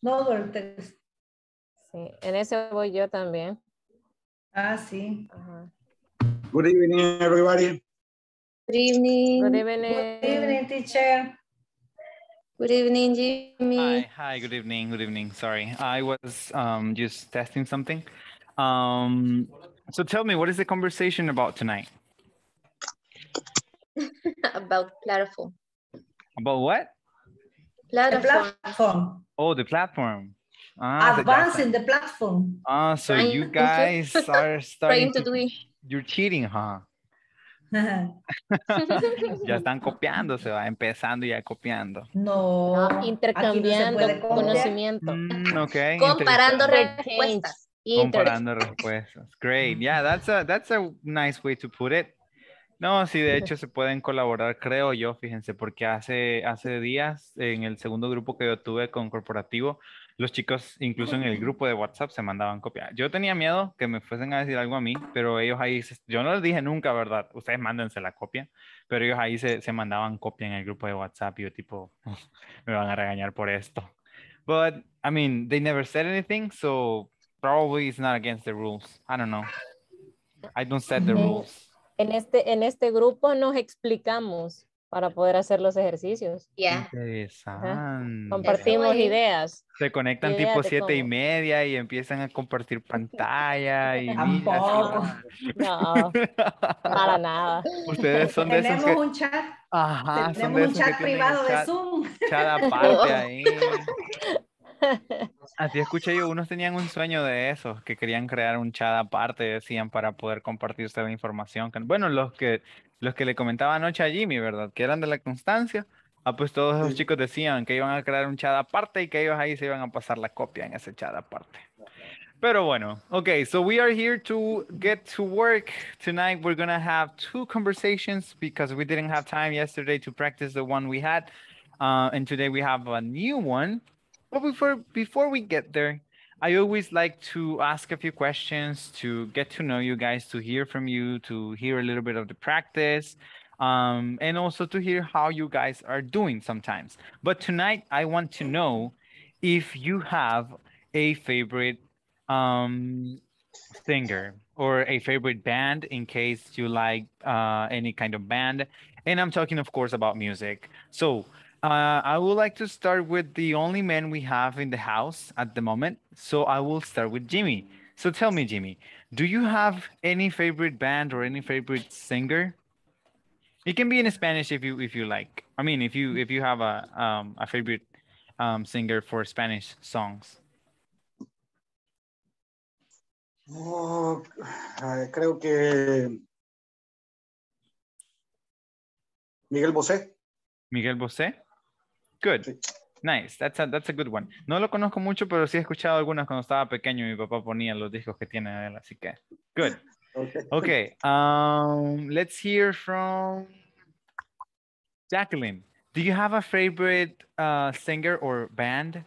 No vortex. Sí, en ese voy yo también. Ah, sí. Ajá. Good evening, everybody. Good evening. Good evening. Good evening, teacher. Good evening, Jimmy. Hi, hi, good evening, good evening. Sorry, I was um, just testing something. Um, so tell me, what is the conversation about tonight? About platform. About what? The Platform. platform. Oh, the platform. Ah, Advancing the platform. Ah, so Trying- you guys are starting to to, do it. you're cheating, huh? Ya están copiando, se va empezando ya copiando. no. No, no intercambiando copiar. conocimiento. Mm, okay. Comparando respuestas. Comparando respuestas. Great. Yeah, that's a that's a nice way to put it. No, sí, de hecho se pueden colaborar, creo yo, fíjense, porque hace, hace días en el segundo grupo que yo tuve con corporativo, los chicos, incluso en el grupo de WhatsApp, se mandaban copiar. Yo tenía miedo que me fuesen a decir algo a mí, pero ellos ahí, yo no les dije nunca, ¿verdad? Ustedes mándense la copia, pero ellos ahí se, se mandaban copia en el grupo de WhatsApp y yo tipo, me van a regañar por esto. But, I mean, they never said anything, so probably it's not against the rules. I don't know. I don't set the rules. En este, en este grupo nos explicamos para poder hacer los ejercicios. Yeah. Interesante. Compartimos ideas. Se conectan Ideas tipo siete y cómo. media y empiezan a compartir pantalla y Tampoco. No, para nada. Ustedes son de esos Tenemos que un chat, ajá, son de tenemos un esos que chat tienen privado de chat, Zoom. chat aparte ahí. Así escuché yo, unos tenían un sueño de esos, que querían crear un chat aparte, decían, para poder compartirse la información. Bueno, los que, los que le comentaba anoche a Jimmy, ¿verdad? Que eran de la constancia. Ah, pues todos esos chicos decían que iban a crear un chat aparte y que ellos ahí se iban a pasar la copia en ese chat aparte. Pero bueno, okay, so we are here to get to work. Tonight we're gonna have two conversations because we didn't have time yesterday to practice the one we had. Uh, and today we have a new one. But before before we get there, I always like to ask a few questions to get to know you guys, to hear from you, to hear a little bit of the practice, um, and also to hear how you guys are doing sometimes. But tonight, I want to know if you have a favorite um, singer or a favorite band in case you like uh, any kind of band. And I'm talking, of course, about music. So uh, I would like to start with the only man we have in the house at the moment. So I will start with Jimmy. So tell me, Jimmy, do you have any favorite band or any favorite singer? It can be in Spanish if you if you like. I mean, if you if you have a um, a favorite um, singer for Spanish songs. Oh, ah, creo que Miguel Bosé. Miguel Bosé. Good. Sí. Nice. That's a, that's a good one. No lo conozco mucho, pero sí he escuchado algunas cuando estaba pequeño. Mi papá ponía los discos que tiene de él, así que. Good. Okay. Okay. Um, let's hear from Jacqueline. Do you have a favorite uh, singer or band?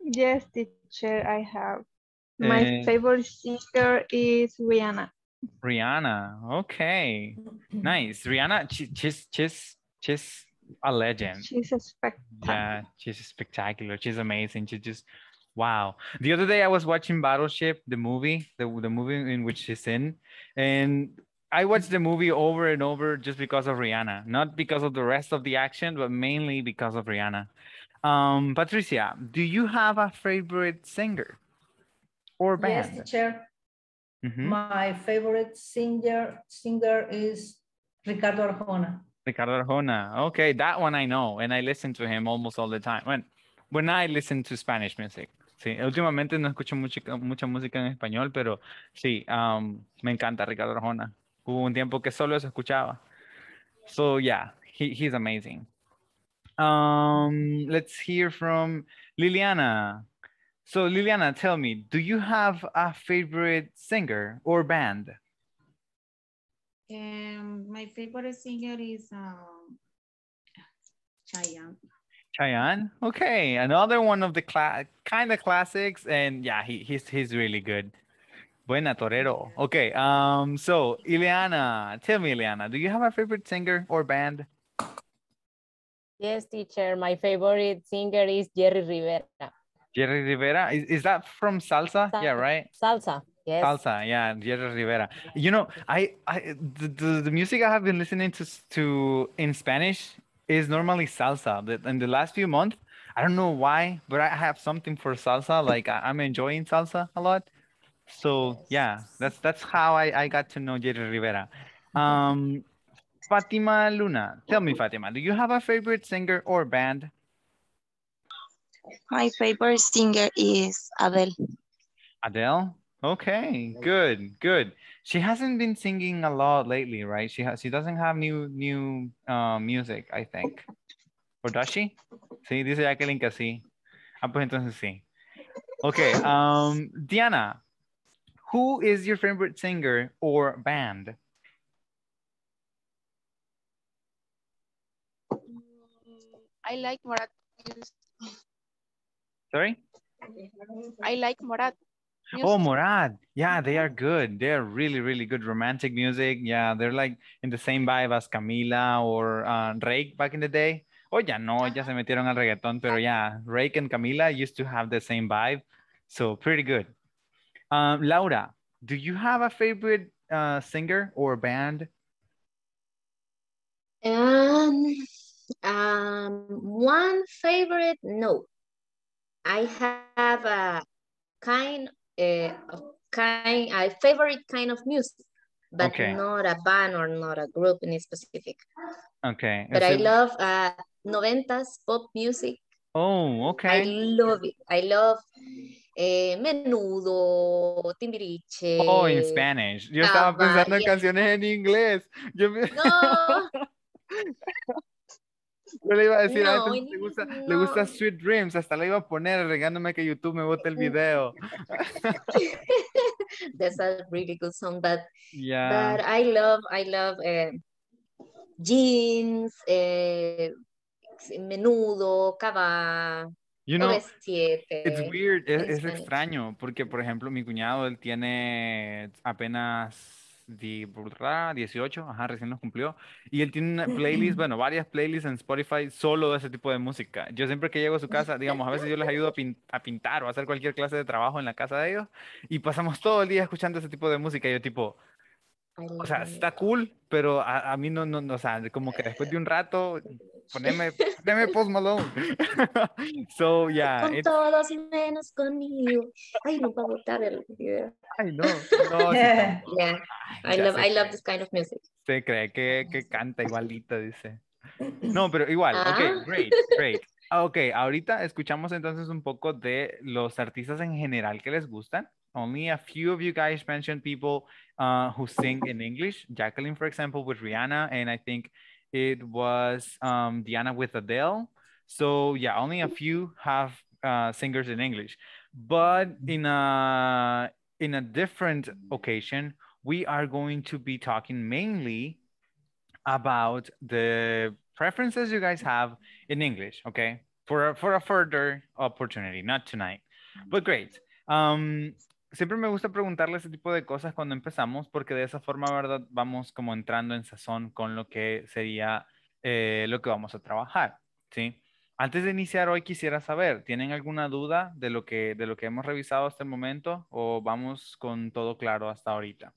Yes, teacher, I have. My Eh. favorite singer is Rihanna. Rihanna. Okay. Nice. Rihanna, she, she's, she's, she's a legend. She's a spectacular. Yeah, she's spectacular. She's amazing. She just wow. The other day I was watching Battleship, the movie, the the movie in which she's in, and I watched the movie over and over just because of Rihanna, not because of the rest of the action, but mainly because of Rihanna. Um, Patricia, do you have a favorite singer or Yes, band? teacher. Mhm. My favorite singer singer is Ricardo Arjona. Ricardo Arjona. Okay, that one I know, and I listen to him almost all the time. When when I listen to Spanish music. Sí, últimamente no escucho mucha, mucha música en español, pero sí, um, me encanta Ricardo Arjona. Hubo un tiempo que solo eso escuchaba. So yeah, he, he's amazing. Um, let's hear from Liliana. So Liliana, tell me, do you have a favorite singer or band? Um, my favorite singer is um, Chayanne. Cheyenne. Okay, another one of the cla- kind of classics, and yeah, he, he's he's really good. Buena torero. Okay, um, so Ileana, tell me, Ileana, do you have a favorite singer or band? Yes, teacher. My favorite singer is Jerry Rivera. Jerry Rivera. Is, is that from salsa? Yeah, right? Salsa. Yes. Salsa, yeah, Jerry Rivera. You know, I, I the, the, the music I have been listening to to in Spanish is normally salsa. But in the last few months, I don't know why, but I have something for salsa. Like I, I'm enjoying salsa a lot. So yeah, that's that's how I, I got to know Jerry Rivera. Um, Fatima Luna, tell me, Fatima, do you have a favorite singer or band? My favorite singer is Adele. Adele? Okay, good, good. She hasn't been singing a lot lately, right? She has she doesn't have new new uh, music, I think. Or does she? Sí, dice Jacqueline que sí. Ah, pues entonces sí. Okay, um, Diana, who is your favorite singer or band? I like Morat. Sorry? I like Morat. Oh, Murad. Yeah, they are good. They're really, really good romantic music. Yeah, they're like in the same vibe as Camila or uh, Rake back in the day. Oh, ya no, ya se metieron al reggaeton, pero yeah, Rake and Camila used to have the same vibe. So pretty good. Um, Laura, do you have a favorite uh, singer or band? Um, um, one favorite, no. I have a kind uh, kind, a favorite kind of music, but Okay. not a band or not a group in specific. Okay. But is I it- love uh, noventas pop music. Oh, I okay. love it. I love eh, Menudo, Timbiriche. Oh, in Spanish. Yo estaba pensando en canciones en inglés. Yo, No, yo le iba a decir a No, este, en le gusta, le no. gusta Sweet Dreams, hasta le iba a poner regándome que YouTube me bote el video. that's a really good song. But Yeah. but I love I love eh, jeans, eh, menudo, cava, You know, OV7. it's weird, es, en es Spanish. extraño, porque por ejemplo mi cuñado, él tiene apenas 18, ajá, recién los cumplió, y él tiene una playlist, bueno, varias playlists en Spotify solo de ese tipo de música. Yo siempre que llego a su casa, digamos, a veces yo les ayudo a, pin- a pintar o a hacer cualquier clase de trabajo en la casa de ellos, y pasamos todo el día escuchando ese tipo de música, y yo tipo, o sea, está cool, pero a, a mí no, no, no, o sea, como que después de un rato, poneme, poneme Post Malone. So, yeah, Con it's- todos menos conmigo. Ay, no puedo botar el video. Ay, no, no, sí, Yeah. Yeah, I love I love this kind of music. se cree que, que canta igualita, dice. No, pero igual, Ah. ok, great, great. Ah, Ok, ahorita escuchamos entonces un poco de los artistas en general que les gustan. Only a few of you guys mentioned people uh, who sing in English. Jacqueline, for example, with Rihanna, and I think it was um, Diana with Adele. So yeah, only a few have uh, singers in English. But in a in a different occasion, we are going to be talking mainly about the preferences you guys have in English, okay? For a, for a further opportunity, not tonight. But great. Um, siempre me gusta preguntarle ese tipo de cosas cuando empezamos, porque de esa forma, ¿verdad? Vamos como entrando en sazón con lo que sería eh, lo que vamos a trabajar, ¿sí? Antes de iniciar hoy quisiera saber, ¿tienen alguna duda de lo que, de lo que hemos revisado hasta el momento o vamos con todo claro hasta ahorita?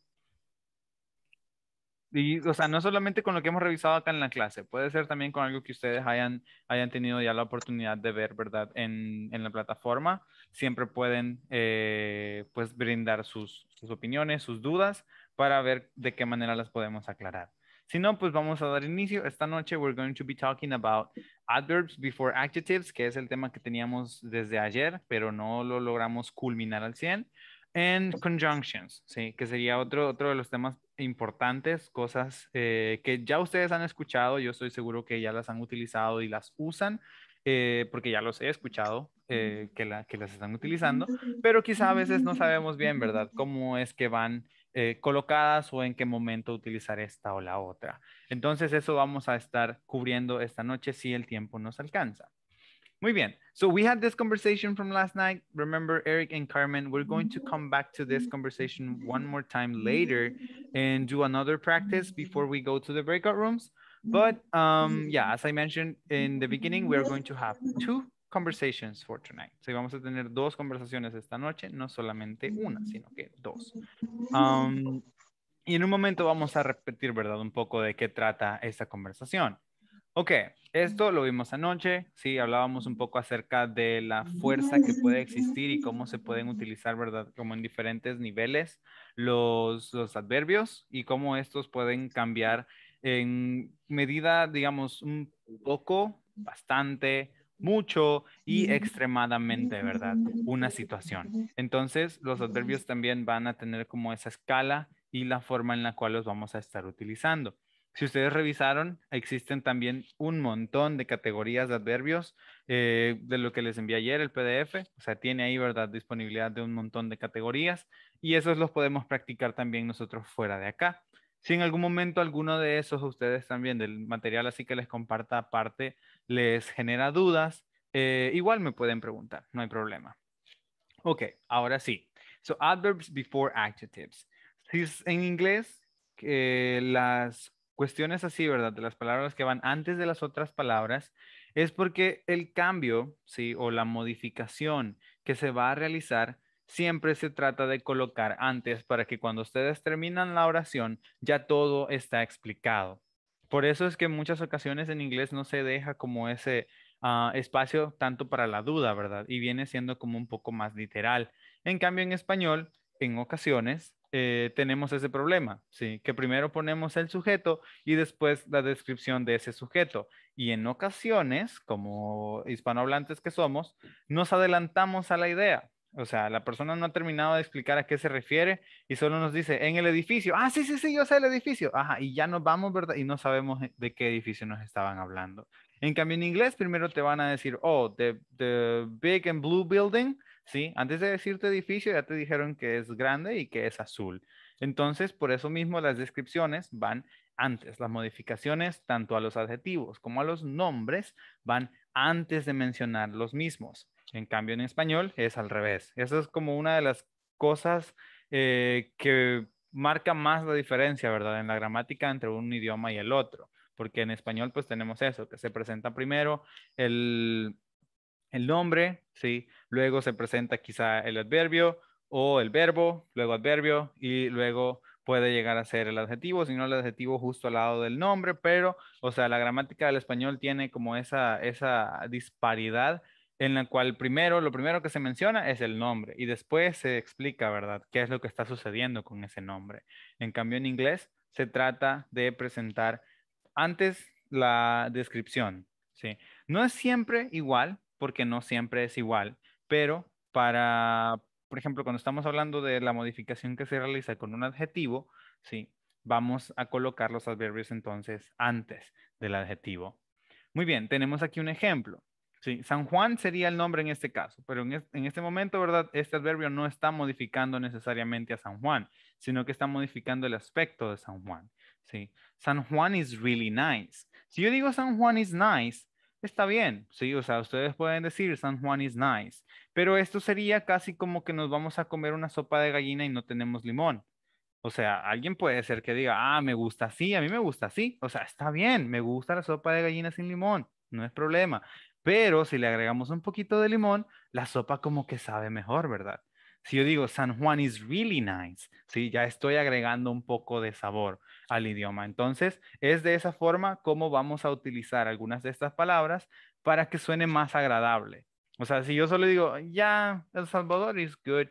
Y, o sea, no solamente con lo que hemos revisado acá en la clase, puede ser también con algo que ustedes hayan, hayan tenido ya la oportunidad de ver, ¿verdad? En, en la plataforma. Siempre pueden, eh, pues, brindar sus, sus opiniones, sus dudas, para ver de qué manera las podemos aclarar. Si no, pues vamos a dar inicio. Esta noche we're going to be talking about adverbs before adjectives, que es el tema que teníamos desde ayer, pero no lo logramos culminar al 100. And conjunctions, ¿sí? Que sería otro, otro de los temas importantes, cosas eh, que ya ustedes han escuchado, yo estoy seguro que ya las han utilizado y las usan, eh, porque ya los he escuchado eh, que, la, que las están utilizando, pero quizá a veces no sabemos bien, ¿verdad? Cómo es que van colocadas o en qué momento utilizar esta o la otra. Entonces eso vamos a estar cubriendo esta noche si el tiempo nos alcanza. Muy bien. So we had this conversation from last night. Remember, Eric and Carmen, we're going to come back to this conversation one more time later and do another practice before we go to the breakout rooms. But um, yeah, as I mentioned in the beginning, we are going to have two conversations for tonight. So vamos a tener dos conversaciones esta noche, no solamente una, sino que dos. Um, y en un momento vamos a repetir, ¿verdad? Un poco de qué trata esta conversación. Ok, esto lo vimos anoche, sí, hablábamos un poco acerca de la fuerza que puede existir y cómo se pueden utilizar, ¿verdad? Como en diferentes niveles los, los adverbios y cómo estos pueden cambiar en medida, digamos, un poco, bastante, mucho y extremadamente, ¿verdad? Una situación. Entonces, los adverbios también van a tener como esa escala y la forma en la cual los vamos a estar utilizando. Si ustedes revisaron, existen también un montón de categorías de adverbios eh, de lo que les envié ayer, el PDF. O sea, tiene ahí, ¿verdad? Disponibilidad de un montón de categorías y esos los podemos practicar también nosotros fuera de acá. Si en algún momento alguno de esos ustedes también del material así que les comparta aparte les genera dudas, eh, igual me pueden preguntar, no hay problema. Ok, ahora sí. So, adverbs before adjectives. Si es en inglés, que las cuestiones así, ¿verdad? De las palabras que van antes de las otras palabras, es porque el cambio, ¿sí? O la modificación que se va a realizar siempre se trata de colocar antes para que cuando ustedes terminan la oración ya todo está explicado. Por eso es que en muchas ocasiones en inglés no se deja como ese ah, espacio tanto para la duda, ¿verdad? Y viene siendo como un poco más literal. En cambio, en español, en ocasiones, eh, tenemos ese problema, ¿sí? Que primero ponemos el sujeto y después la descripción de ese sujeto. Y en ocasiones, como hispanohablantes que somos, nos adelantamos a la idea. O sea, la persona no ha terminado de explicar a qué se refiere y solo nos dice, en el edificio. Ah, sí, sí, sí, yo sé el edificio. Ajá, y ya nos vamos, ¿verdad? Y no sabemos de qué edificio nos estaban hablando. En cambio, en inglés, primero te van a decir, oh, the, the big and blue building ¿sí? Antes de decirte edificio ya te dijeron que es grande y que es azul. Entonces, por eso mismo las descripciones van antes. Las modificaciones, tanto a los adjetivos como a los nombres, van antes de mencionar los mismos. En cambio, en español es al revés. Eso es como una de las cosas eh, que marca más la diferencia, ¿verdad? En la gramática entre un idioma y el otro. Porque en español, pues tenemos eso, que se presenta primero el, el nombre, ¿sí? Luego se presenta quizá el adverbio o el verbo, luego adverbio y luego puede llegar a ser el adjetivo, si no el adjetivo justo al lado del nombre, pero, o sea, la gramática del español tiene como esa, esa disparidad en la cual primero, lo primero que se menciona es el nombre y después se explica, ¿verdad?, qué es lo que está sucediendo con ese nombre. En cambio, en inglés se trata de presentar antes la descripción, ¿sí? No es siempre igual, porque no siempre es igual, pero para, por ejemplo, cuando estamos hablando de la modificación que se realiza con un adjetivo, sí, vamos a colocar los adverbios entonces antes del adjetivo. Muy bien, tenemos aquí un ejemplo. San Juan sería el nombre en este caso, pero en, en, este momento, ¿verdad? Este adverbio no está modificando necesariamente a San Juan, sino que está modificando el aspecto de San Juan. Sí, San Juan is really nice. Si yo digo San Juan is nice, está bien, sí, o sea, ustedes pueden decir San Juan is nice, pero esto sería casi como que nos vamos a comer una sopa de gallina y no tenemos limón. O sea, alguien puede ser que diga, ah, me gusta así, a mí me gusta así. O sea, está bien, me gusta la sopa de gallina sin limón, no es problema. Pero si le agregamos un poquito de limón, la sopa como que sabe mejor, ¿verdad? Si yo digo San Juan is really nice, sí, ya estoy agregando un poco de sabor al idioma. Entonces, es de esa forma como vamos a utilizar algunas de estas palabras para que suene más agradable. O sea, si yo solo digo, ya, El Salvador is good.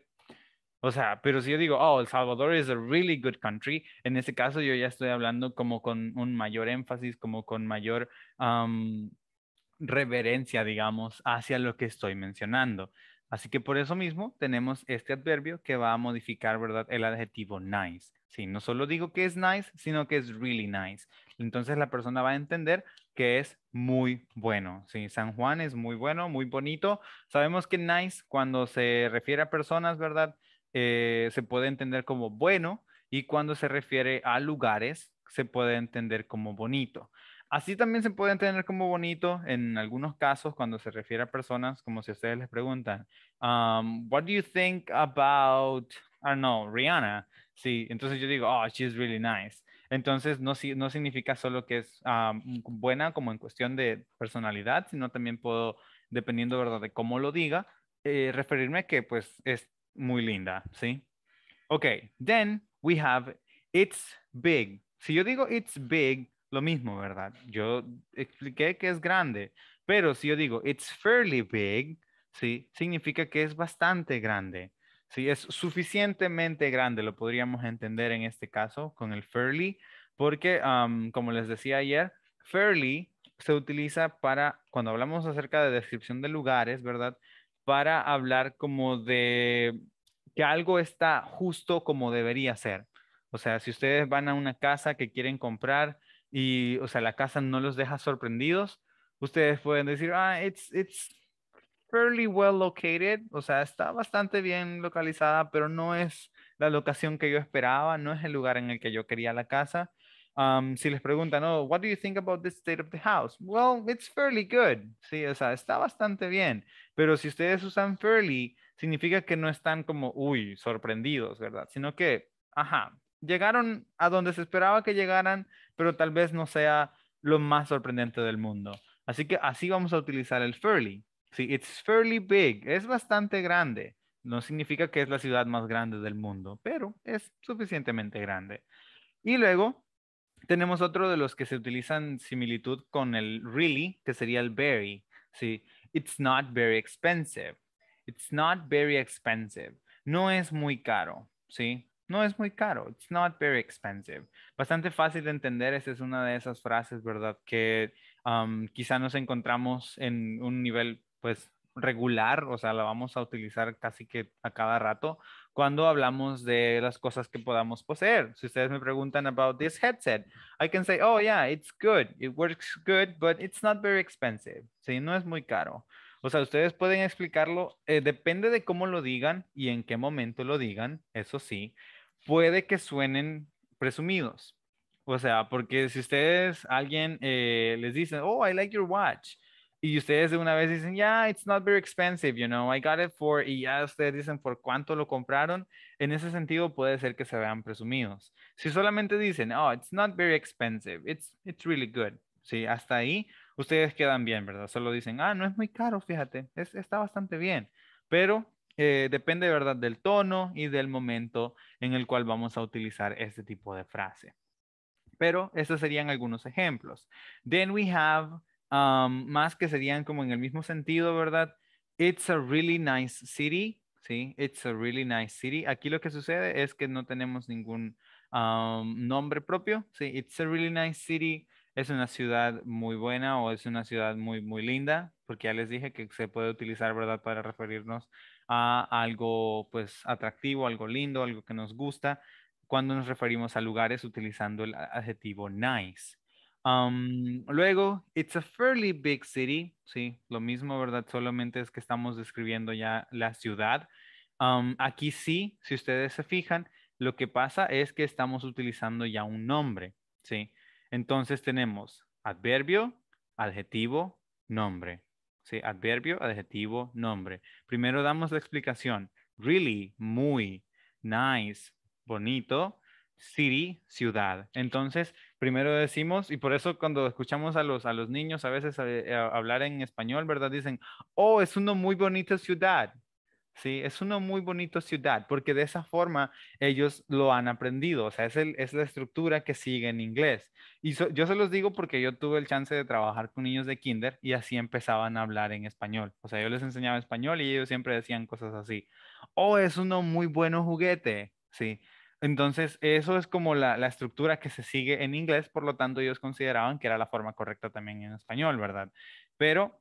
O sea, pero si yo digo, oh, El Salvador is a really good country, en ese caso yo ya estoy hablando como con un mayor énfasis, como con mayor reverencia, digamos, hacia lo que estoy mencionando. Así que por eso mismo tenemos este adverbio que va a modificar, ¿verdad? El adjetivo nice. Sí, no solo digo que es nice, sino que es really nice. Entonces la persona va a entender que es muy bueno. Sí, San Juan es muy bueno, muy bonito. Sabemos que nice cuando se refiere a personas, ¿verdad? Eh, se puede entender como bueno y cuando se refiere a lugares se puede entender como bonito. Así también se puede entender como bonito en algunos casos cuando se refiere a personas, como si ustedes les preguntan, um, what do you think about, I don't know, Rihanna? Sí, entonces yo digo, oh, she's really nice. Entonces, no, no significa solo que es ah, buena como en cuestión de personalidad, sino también puedo, dependiendo, ¿verdad?, de cómo lo diga, eh, referirme que, pues, es muy linda, ¿sí? Ok, then we have it's big. Si yo digo it's big, lo mismo, ¿verdad? Yo expliqué que es grande, pero si yo digo it's fairly big, ¿sí? Significa que es bastante grande. Sí, es suficientemente grande, lo podríamos entender en este caso con el fairly, porque como les decía ayer, fairly se utiliza para, cuando hablamos acerca de descripción de lugares, ¿verdad? Para hablar como de que algo está justo como debería ser. O sea, si ustedes van a una casa que quieren comprar y, o sea, la casa no los deja sorprendidos, ustedes pueden decir, ah, it's, it's fairly well located, o sea, está bastante bien localizada, pero no es la locación que yo esperaba, no es el lugar en el que yo quería la casa. Um, si les preguntan, oh, what do you think about the state of the house? Well, it's fairly good. Sí, o sea, está bastante bien. Pero si ustedes usan fairly, significa que no están como, uy, sorprendidos, ¿verdad? Sino que, ajá, llegaron a donde se esperaba que llegaran, pero tal vez no sea lo más sorprendente del mundo. Así que así vamos a utilizar el fairly. Sí, it's fairly big. Es bastante grande. No significa que es la ciudad más grande del mundo, pero es suficientemente grande. Y luego tenemos otro de los que se utilizan similitud con el really, que sería el very. Sí, it's not very expensive. It's not very expensive. No es muy caro, ¿sí? No es muy caro. It's not very expensive. Bastante fácil de entender. Esa es una de esas frases, ¿verdad? Que um, quizá nos encontramos en un nivel, pues, regular, o sea, la vamos a utilizar casi que a cada rato cuando hablamos de las cosas que podamos poseer. Si ustedes me preguntan about this headset, I can say, oh yeah, it's good. It works good, but it's not very expensive. Sí, no es muy caro. O sea, ustedes pueden explicarlo, eh, depende de cómo lo digan y en qué momento lo digan, eso sí, puede que suenen presumidos. O sea, porque si ustedes, alguien eh, les dice, oh, I like your watch, y ustedes de una vez dicen, yeah, it's not very expensive, you know, I got it for, y ya ustedes dicen por cuánto lo compraron, en ese sentido puede ser que se vean presumidos. Si solamente dicen, oh, it's not very expensive, it's, it's really good, sí, hasta ahí ustedes quedan bien, ¿verdad? Solo dicen, ah, no es muy caro, fíjate, es, está bastante bien, pero eh, depende, ¿verdad?, del tono y del momento en el cual vamos a utilizar este tipo de frase. Pero estos serían algunos ejemplos. Then we have um, más que serían como en el mismo sentido, ¿verdad? It's a really nice city, ¿sí? It's a really nice city. Aquí lo que sucede es que no tenemos ningún um, nombre propio, ¿sí? It's a really nice city. Es una ciudad muy buena o es una ciudad muy, muy linda, porque ya les dije que se puede utilizar, ¿verdad? Para referirnos a algo, pues, atractivo, algo lindo, algo que nos gusta, cuando nos referimos a lugares utilizando el adjetivo nice. Luego, it's a fairly big city, sí, lo mismo, ¿verdad? Solamente es que estamos describiendo ya la ciudad. Aquí sí, si ustedes se fijan, lo que pasa es que estamos utilizando ya un nombre, ¿sí? Entonces tenemos adverbio, adjetivo, nombre. Sí, adverbio, adjetivo, nombre. Primero damos la explicación. Really, muy, nice, bonito, city, ciudad. Entonces, primero decimos, y por eso cuando escuchamos a los, a los niños a veces eh, hablar en español, ¿verdad? Dicen, oh, es una muy bonita ciudad. Sí, es una muy bonita ciudad, porque de esa forma ellos lo han aprendido, o sea, es, el, es la estructura que sigue en inglés. Y so, yo se los digo porque yo tuve el chance de trabajar con niños de kinder y así empezaban a hablar en español. O sea, yo les enseñaba español y ellos siempre decían cosas así. Oh, es un muy bueno juguete, sí. Entonces, eso es como la, la, estructura que se sigue en inglés, por lo tanto, ellos consideraban que era la forma correcta también en español, ¿verdad? Pero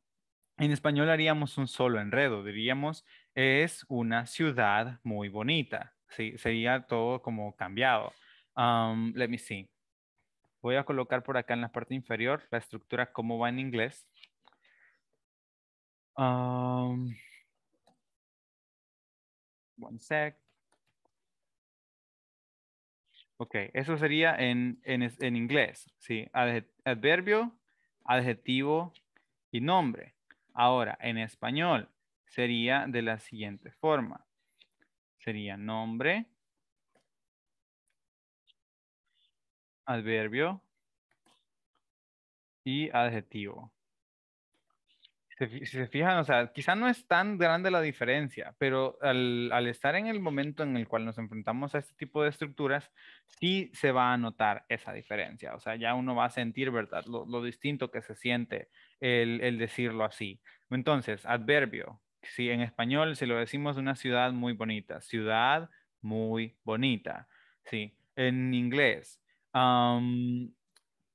en español haríamos un solo enredo, diríamos, es una ciudad muy bonita, ¿sí? Sería todo como cambiado. Let me see. Voy a colocar por acá en la parte inferior la estructura como va en inglés. One sec. Ok, eso sería en, en, en inglés, ¿sí? Adverbio, adjetivo y nombre. Ahora, en español sería de la siguiente forma. Sería nombre, adverbio y adjetivo. Si se fijan, o sea, quizá no es tan grande la diferencia, pero al, estar en el momento en el cual nos enfrentamos a este tipo de estructuras, sí se va a notar esa diferencia. O sea, ya uno va a sentir, ¿verdad? Lo, distinto que se siente el decirlo así. Entonces, adverbio. Si en español, si lo decimos una ciudad muy bonita, ciudad muy bonita. Sí, en inglés, um,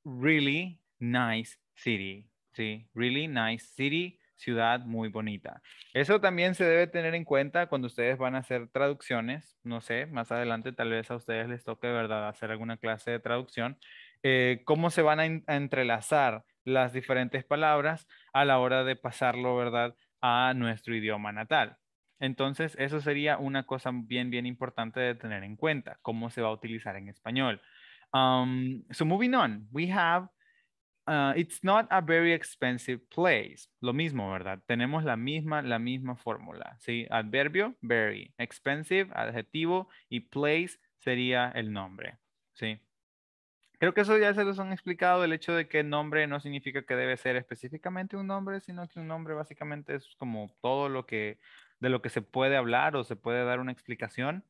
really nice city. Sí, really nice city, ciudad muy bonita. Eso también se debe tener en cuenta cuando ustedes van a hacer traducciones. No sé, más adelante tal vez a ustedes les toque, ¿verdad?, hacer alguna clase de traducción. eh, cómo se van a, a entrelazar las diferentes palabras a la hora de pasarlo, ¿verdad?, a nuestro idioma natal. Entonces, eso sería una cosa bien, bien importante de tener en cuenta, cómo se va a utilizar en español. Um, so moving on, we have Uh, it's not a very expensive place. Lo mismo, ¿verdad? Tenemos la misma, la misma fórmula, ¿sí? Adverbio, very. Expensive, adjetivo. Y place sería el nombre, ¿sí? Creo que eso ya se los han explicado, el hecho de que nombre no significa que debe ser específicamente un nombre, sino que un nombre básicamente es como todo lo que, de lo que se puede hablar o se puede dar una explicación.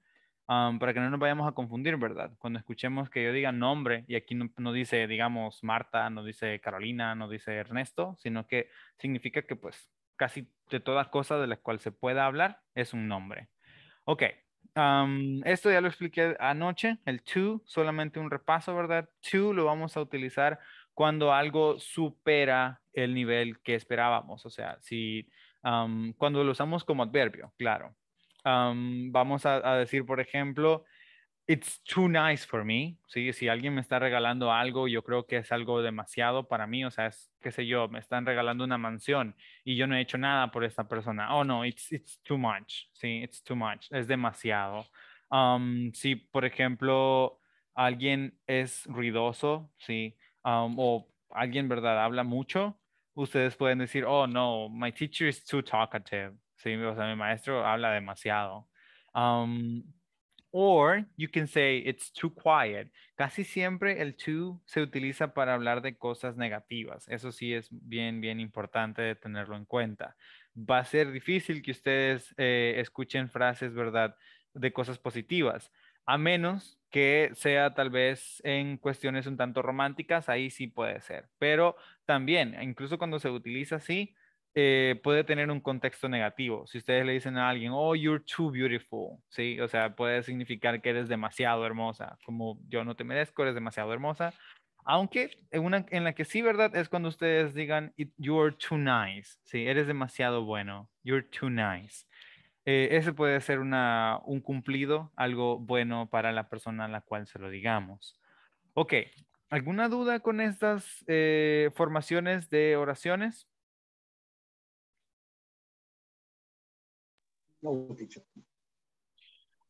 Para que no nos vayamos a confundir, ¿verdad? Cuando escuchemos que yo diga nombre y aquí no, no dice, digamos, Marta, no dice Carolina, no dice Ernesto, sino que significa que pues casi de toda cosa de la cual se pueda hablar es un nombre. Ok, um, esto ya lo expliqué anoche, el to, solamente un repaso, ¿verdad? To lo vamos a utilizar cuando algo supera el nivel que esperábamos, o sea, si um, cuando lo usamos como adverbio, claro. Vamos a decir, por ejemplo, it's too nice for me. ¿sí? Si alguien me está regalando algo, yo creo que es algo demasiado para mí. O sea, es, qué sé yo, me están regalando una mansión y yo no he hecho nada por esta persona. Oh, no, it's, it's too much. Sí, it's too much. Es demasiado. Um, si, por ejemplo, alguien es ruidoso, sí, um, o alguien, ¿verdad?, habla mucho, ustedes pueden decir, oh, no, my teacher is too talkative. Sí, o sea, mi maestro habla demasiado. Um, or you can say it's too quiet. Casi siempre el too se utiliza para hablar de cosas negativas. Eso sí es bien, bien importante de tenerlo en cuenta. Va a ser difícil que ustedes eh, escuchen frases, ¿verdad?, de cosas positivas, a menos que sea tal vez en cuestiones un tanto románticas, ahí sí puede ser. Pero también, incluso cuando se utiliza así, eh, puede tener un contexto negativo. Si ustedes le dicen a alguien, oh, you're too beautiful, ¿sí? O sea, puede significar que eres demasiado hermosa, como yo no te merezco, eres demasiado hermosa. Aunque en una en la que sí, ¿verdad? Es cuando ustedes digan, "It- you're too nice, ¿sí? Eres demasiado bueno, you're too nice. Eh, ese puede ser una, un cumplido, algo bueno para la persona a la cual se lo digamos. Ok, ¿alguna duda con estas eh, formaciones de oraciones? No, teacher.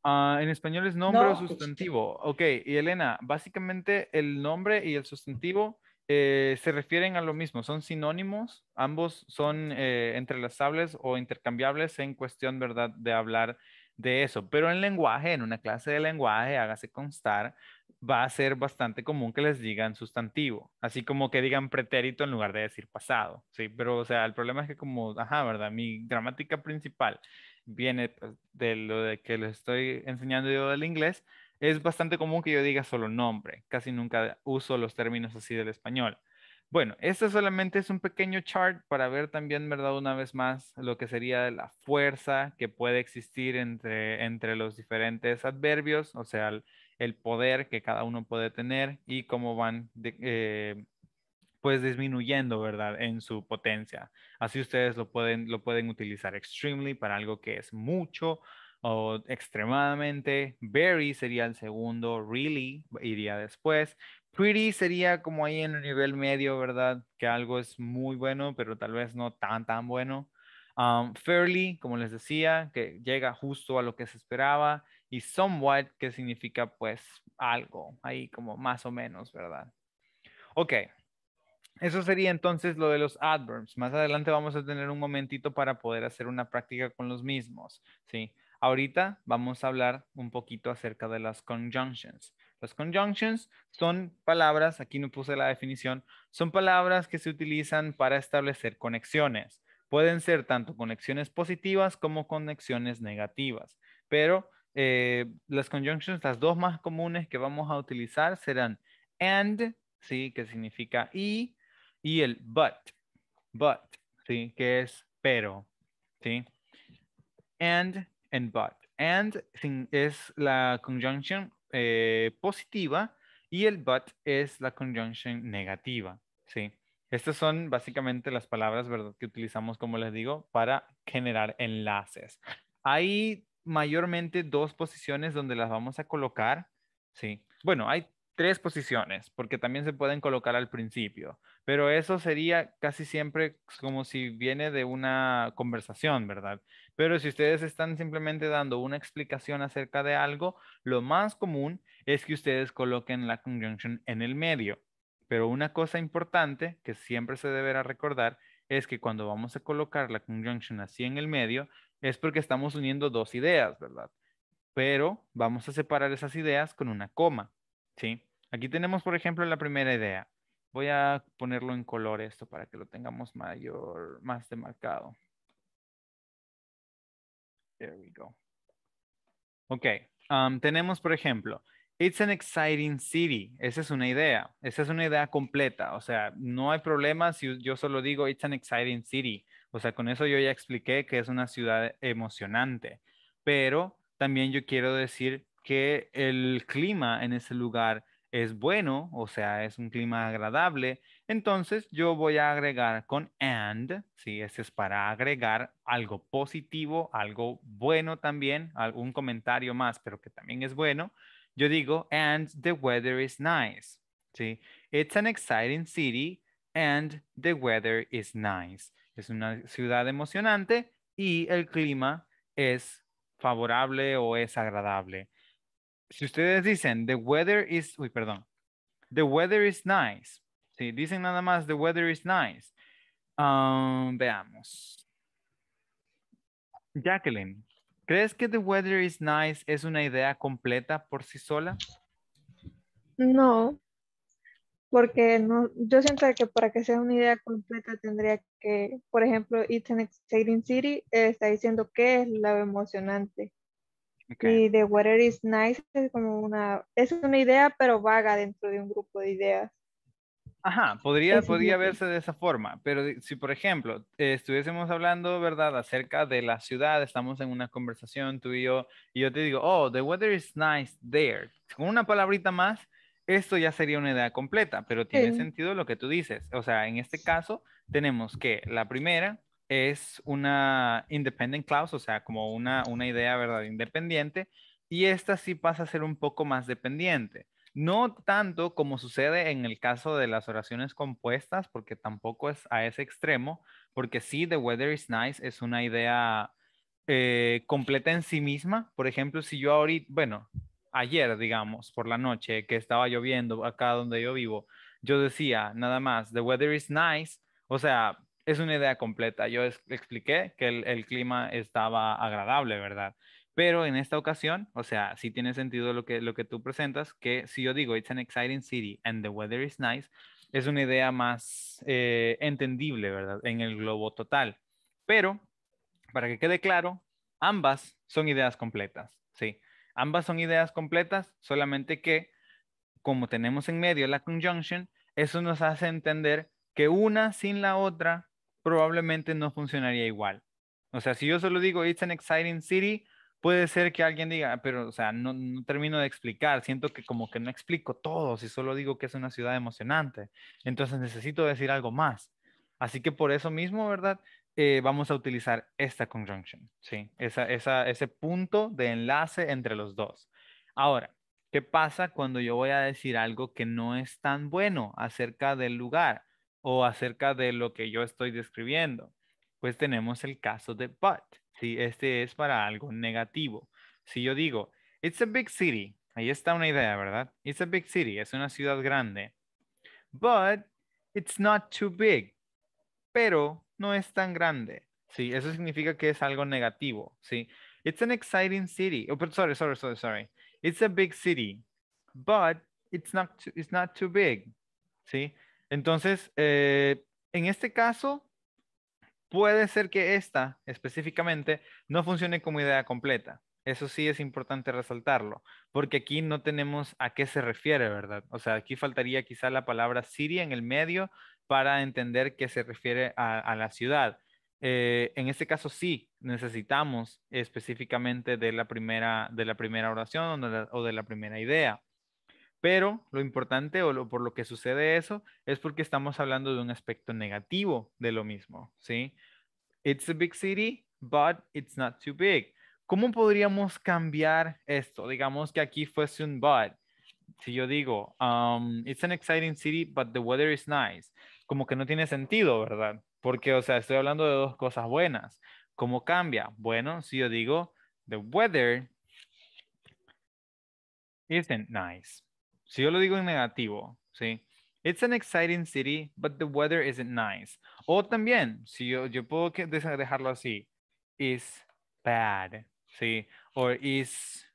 Ah, en español es nombre o No. sustantivo. Ok, y Elena, básicamente el nombre y el sustantivo eh, se refieren a lo mismo, son sinónimos, ambos son eh, entrelazables o intercambiables en cuestión, ¿verdad?, de hablar de eso. Pero en lenguaje, en una clase de lenguaje, hágase constar, va a ser bastante común que les digan sustantivo, así como que digan pretérito en lugar de decir pasado, ¿sí? Pero, o sea, el problema es que como, ajá, ¿verdad? Mi gramática principal viene pues, de lo de que les estoy enseñando yo del inglés, es bastante común que yo diga solo nombre. Casi nunca uso los términos así del español. Bueno, este solamente es un pequeño chart para ver también, ¿verdad? Una vez más, lo que sería la fuerza que puede existir entre, entre los diferentes adverbios, o sea, el, el poder que cada uno puede tener y cómo van de- eh, pues disminuyendo, ¿verdad? En su potencia. Así ustedes lo pueden, lo pueden utilizar extremely para algo que es mucho o extremadamente. Very sería el segundo. Really iría después. Pretty sería como ahí en el nivel medio, ¿verdad? Que algo es muy bueno, pero tal vez no tan, tan bueno. Um, fairly, como les decía, que llega justo a lo que se esperaba. Y somewhat, que significa pues algo, ahí como más o menos, ¿verdad? Ok. Eso sería entonces lo de los adverbs. Más adelante vamos a tener un momentito para poder hacer una práctica con los mismos, ¿sí? Ahorita vamos a hablar un poquito acerca de las conjunctions. Las conjunctions son palabras, aquí no puse la definición, son palabras que se utilizan para establecer conexiones. Pueden ser tanto conexiones positivas como conexiones negativas, pero eh, las conjunctions, las dos más comunes que vamos a utilizar serán and, ¿sí? que significa y, y el but, but, ¿sí? que es pero. ¿sí? And and but. And es la conjunction eh, positiva y el but es la conjunction negativa. ¿sí? Estas son básicamente las palabras ¿verdad? que utilizamos, como les digo, para generar enlaces. Hay mayormente dos posiciones donde las vamos a colocar. ¿sí? Bueno, hay tres posiciones, porque también se pueden colocar al principio, pero eso sería casi siempre como si viene de una conversación, ¿verdad? Pero si ustedes están simplemente dando una explicación acerca de algo, lo más común es que ustedes coloquen la conjunction en el medio. Pero una cosa importante que siempre se deberá recordar es que cuando vamos a colocar la conjunction así en el medio, es porque estamos uniendo dos ideas, ¿verdad? Pero vamos a separar esas ideas con una coma, ¿sí? Aquí tenemos, por ejemplo, la primera idea. Voy a ponerlo en color esto para que lo tengamos mayor, más demarcado. There we go. Ok, um, tenemos, por ejemplo, It's an exciting city. Esa es una idea. Esa es una idea completa. O sea, no hay problema si yo solo digo It's an exciting city. O sea, con eso yo ya expliqué que es una ciudad emocionante. Pero también yo quiero decir que el clima en ese lugar es bueno, o sea, es un clima agradable, entonces yo voy a agregar con and, sí, ese es para agregar algo positivo, algo bueno también, algún comentario más, pero que también es bueno. Yo digo, and the weather is nice, sí. It's an exciting city and the weather is nice. Es una ciudad emocionante y el clima es favorable o es agradable si ustedes dicen, the weather is, uy, perdón, the weather is nice. Si dicen nada más, the weather is nice. Um, veamos. Jacqueline, ¿crees que the weather is nice es una idea completa por sí sola? No, porque no, yo siento que para que sea una idea completa tendría que, por ejemplo, It's an exciting city, está diciendo que es la emocionante. Y The Weather is Nice es como una, es una idea, pero vaga dentro de un grupo de ideas. Ajá, podría, podría verse de esa forma, pero si por ejemplo eh, estuviésemos hablando, ¿verdad?, acerca de la ciudad, estamos en una conversación tú y yo, y yo te digo, oh, the weather is nice there, con una palabrita más, esto ya sería una idea completa, pero tiene sentido lo que tú dices. O sea, en este caso tenemos que la primera es una independent clause, o sea, como una, una idea, ¿verdad? Independiente, y esta sí pasa a ser un poco más dependiente. No tanto como sucede en el caso de las oraciones compuestas, porque tampoco es a ese extremo, porque sí, the weather is nice es una idea eh, completa en sí misma. Por ejemplo, si yo ahorita, bueno, ayer, digamos, por la noche que estaba lloviendo acá donde yo vivo, yo decía nada más, the weather is nice, o sea, es una idea completa. Yo expliqué que el, clima estaba agradable, ¿verdad? Pero en esta ocasión, o sea, sí tiene sentido lo que, lo que tú presentas, que si yo digo, it's an exciting city and the weather is nice, es una idea más eh, entendible, ¿verdad? En el globo total. Pero, para que quede claro, ambas son ideas completas, ¿sí? Ambas son ideas completas, solamente que, como tenemos en medio la conjunction, eso nos hace entender que una sin la otra probablemente no funcionaría igual. O sea, si yo solo digo, it's an exciting city, puede ser que alguien diga, pero, o sea, no, termino de explicar, siento que como que no explico todo, si solo digo que es una ciudad emocionante, entonces necesito decir algo más. Así que por eso mismo, ¿verdad? Eh, vamos a utilizar esta conjunction, ¿sí? Esa, esa, ese punto de enlace entre los dos. Ahora, ¿qué pasa cuando yo voy a decir algo que no es tan bueno acerca del lugar? O acerca de lo que yo estoy describiendo? Pues tenemos el caso de but. ¿sí? Este es para algo negativo. Si yo digo, it's a big city, ahí está una idea, ¿verdad? It's a big city, es una ciudad grande. But it's not too big. Pero no es tan grande. Sí, eso significa que es algo negativo, ¿sí? It's an exciting city. Oh, sorry, sorry, sorry, sorry. It's a big city. but it's not too, it's not too big. ¿Sí? Entonces, eh, en este caso, puede ser que esta específicamente no funcione como idea completa. Eso sí es importante resaltarlo, porque aquí no tenemos a qué se refiere, ¿verdad? O sea, aquí faltaría quizá la palabra city en el medio para entender que se refiere a, la ciudad. Eh, en este caso sí necesitamos específicamente de la primera, de la primera oración o de la primera idea. Pero lo importante o lo, por lo que sucede eso es porque estamos hablando de un aspecto negativo de lo mismo, ¿sí? It's a big city, but it's not too big. ¿Cómo podríamos cambiar esto? Digamos que aquí fuese un but. Si yo digo, um, it's an exciting city, but the weather is nice. Como que no tiene sentido, ¿verdad? Porque, o sea, estoy hablando de dos cosas buenas. ¿Cómo cambia? Bueno, si yo digo, the weather isn't nice. Si yo lo digo en negativo, ¿sí? It's an exciting city, but the weather isn't nice. O también, si yo, yo puedo dejarlo así, is bad, ¿sí? O is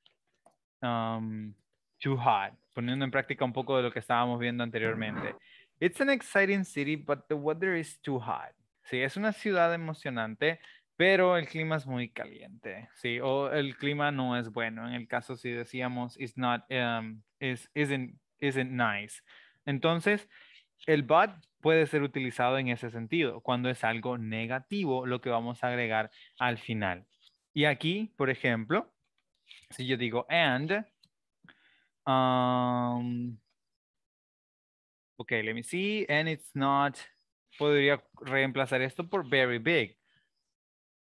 um, too hot, poniendo en práctica un poco de lo que estábamos viendo anteriormente. It's an exciting city, but the weather is too hot. Sí, es una ciudad emocionante, pero el clima es muy caliente, sí, o el clima no es bueno. En el caso si decíamos is not, um, is, isn't, isn't nice. Entonces, el but puede ser utilizado en ese sentido, cuando es algo negativo lo que vamos a agregar al final. Y aquí, por ejemplo, si yo digo and, um, ok, let me see, and it's not, podría reemplazar esto por very big.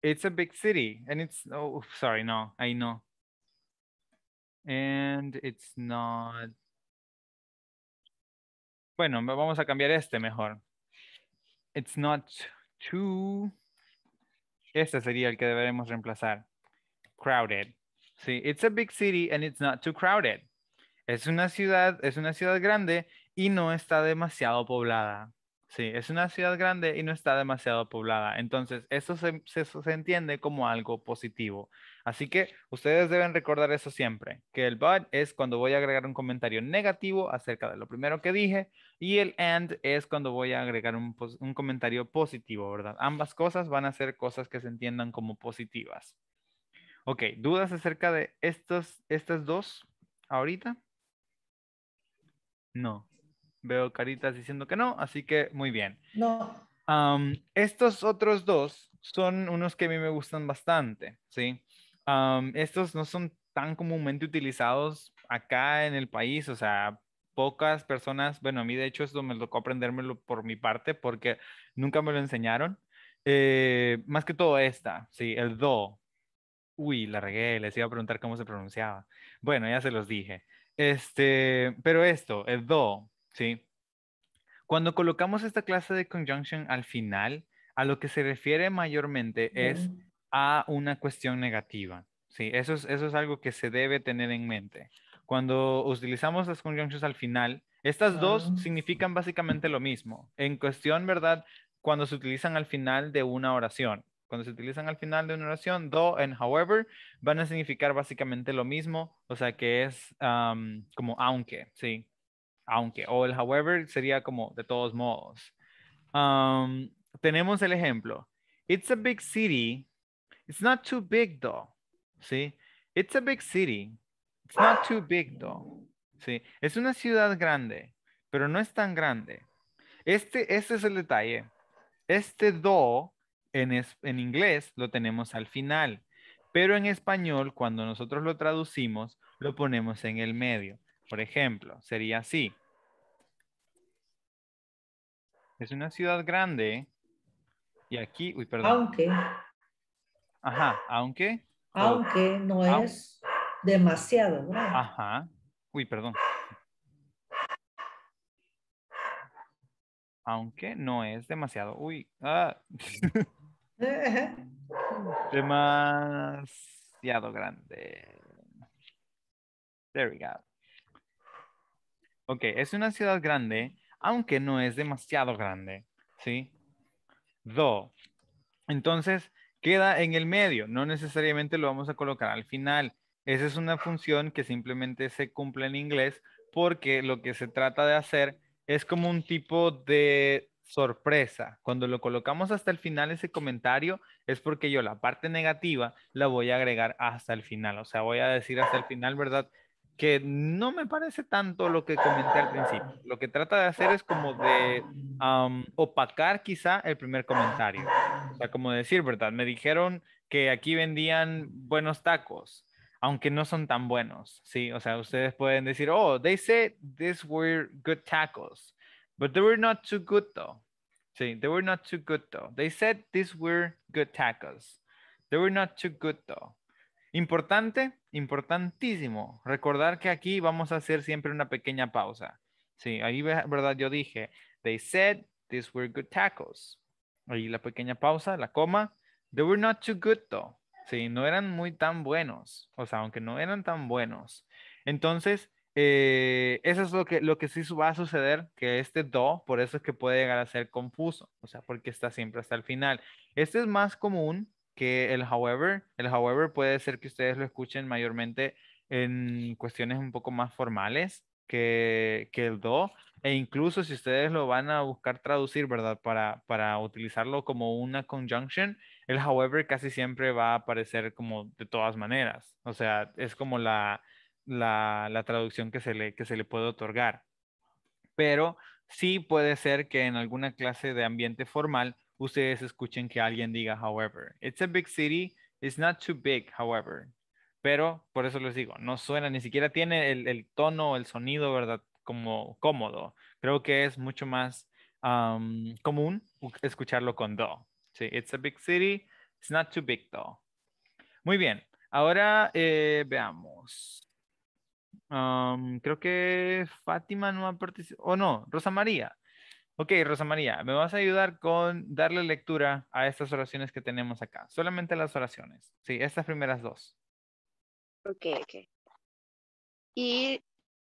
It's a big city, and it's, oh, sorry, no, I know. And it's not, bueno, vamos a cambiar este mejor. It's not too, este sería el que deberemos reemplazar. Crowded. Sí, it's a big city and it's not too crowded. Es una ciudad, es una ciudad grande y no está demasiado poblada. Sí, es una ciudad grande y no está demasiado poblada. Entonces, eso se, se, se, entiende como algo positivo. Así que ustedes deben recordar eso siempre, que el but es cuando voy a agregar un comentario negativo acerca de lo primero que dije y el and es cuando voy a agregar un, un comentario positivo, ¿verdad? Ambas cosas van a ser cosas que se entiendan como positivas. Ok, ¿dudas acerca de estos, estas dos ahorita? No. Veo caritas diciendo que no, así que muy bien. No. Um, estos otros dos son unos que a mí me gustan bastante, ¿sí? Um, estos no son tan comúnmente utilizados acá en el país, o sea, pocas personas, bueno, a mí de hecho esto me tocó aprendérmelo por mi parte porque nunca me lo enseñaron. Eh, más que todo esta, sí, el do. Uy, la regué, les iba a preguntar cómo se pronunciaba. Bueno, ya se los dije. Este, pero esto, el do, ¿sí? Cuando colocamos esta clase de conjunction al final, a lo que se refiere mayormente es a una cuestión negativa, ¿sí? Eso es, eso es algo que se debe tener en mente. Cuando utilizamos las conjunctions al final, estas dos significan básicamente lo mismo. En cuestión, ¿verdad? Cuando se utilizan al final de una oración. Cuando se utilizan al final de una oración, though and however, van a significar básicamente lo mismo, o sea que es um, como aunque, sí, aunque, o el however sería como de todos modos. Um, tenemos el ejemplo, it's a big city, it's not too big though, sí, it's a big city, it's not too big though, sí, es una ciudad grande, pero no es tan grande. Este, este es el detalle, este do en, es, en inglés lo tenemos al final, pero en español, cuando nosotros lo traducimos, lo ponemos en el medio. Por ejemplo, sería así. Es una ciudad grande y aquí, uy, perdón. Aunque. Ajá, aunque. Aunque no Au- es demasiado grande. Ajá. Uy, perdón. Aunque no es demasiado. Uy. Ah. Demasiado grande. There we go. Ok, es una ciudad grande, aunque no es demasiado grande, ¿sí? Though. Entonces, queda en el medio. No necesariamente lo vamos a colocar al final. esa es una función que simplemente se cumple en inglés porque lo que se trata de hacer es como un tipo de sorpresa. Cuando lo colocamos hasta el final ese comentario es porque yo la parte negativa la voy a agregar hasta el final. O sea, voy a decir hasta el final, ¿verdad? Que no me parece tanto lo que comenté al principio. Lo que trata de hacer es como de am, opacar quizá el primer comentario. O sea, como decir, ¿verdad? Me dijeron que aquí vendían buenos tacos aunque no son tan buenos, ¿sí? O sea, ustedes pueden decir, oh, they said these were good tacos, but they were not too good though. Sí, they were not too good though. They said these were good tacos. They were not too good though. Importante, importantísimo. Recordar que aquí vamos a hacer siempre una pequeña pausa. Sí, ahí, ve- ¿verdad? Yo dije, they said these were good tacos. Ahí la pequeña pausa, la coma. They were not too good though. Sí, no eran muy tan buenos. O sea, aunque no eran tan buenos. Entonces, eh, eso es lo que, lo que sí va a suceder, que este do, por eso es que puede llegar a ser confuso. O sea, porque está siempre hasta el final. Este es más común que el however. El however puede ser que ustedes lo escuchen mayormente en cuestiones un poco más formales que, que el do. E incluso si ustedes lo van a buscar traducir, ¿verdad? Para, para utilizarlo como una conjunction, el however casi siempre va a aparecer como de todas maneras. O sea, es como la, la, la traducción que se, le, que se le puede otorgar. Pero sí puede ser que en alguna clase de ambiente formal ustedes escuchen que alguien diga however. It's a big city. It's not too big, however. Pero por eso les digo, no suena, ni siquiera tiene el, el tono, el sonido, ¿verdad? Como cómodo. Creo que es mucho más am, común escucharlo con do. Sí, it's a big city. It's not too big though. Muy bien. Ahora eh, veamos. Am, creo que Fátima no ha participado. O no, Rosa María. Ok, Rosa María, me vas a ayudar con darle lectura a estas oraciones que tenemos acá. Solamente las oraciones. Sí, estas primeras dos. Okay, okay. It,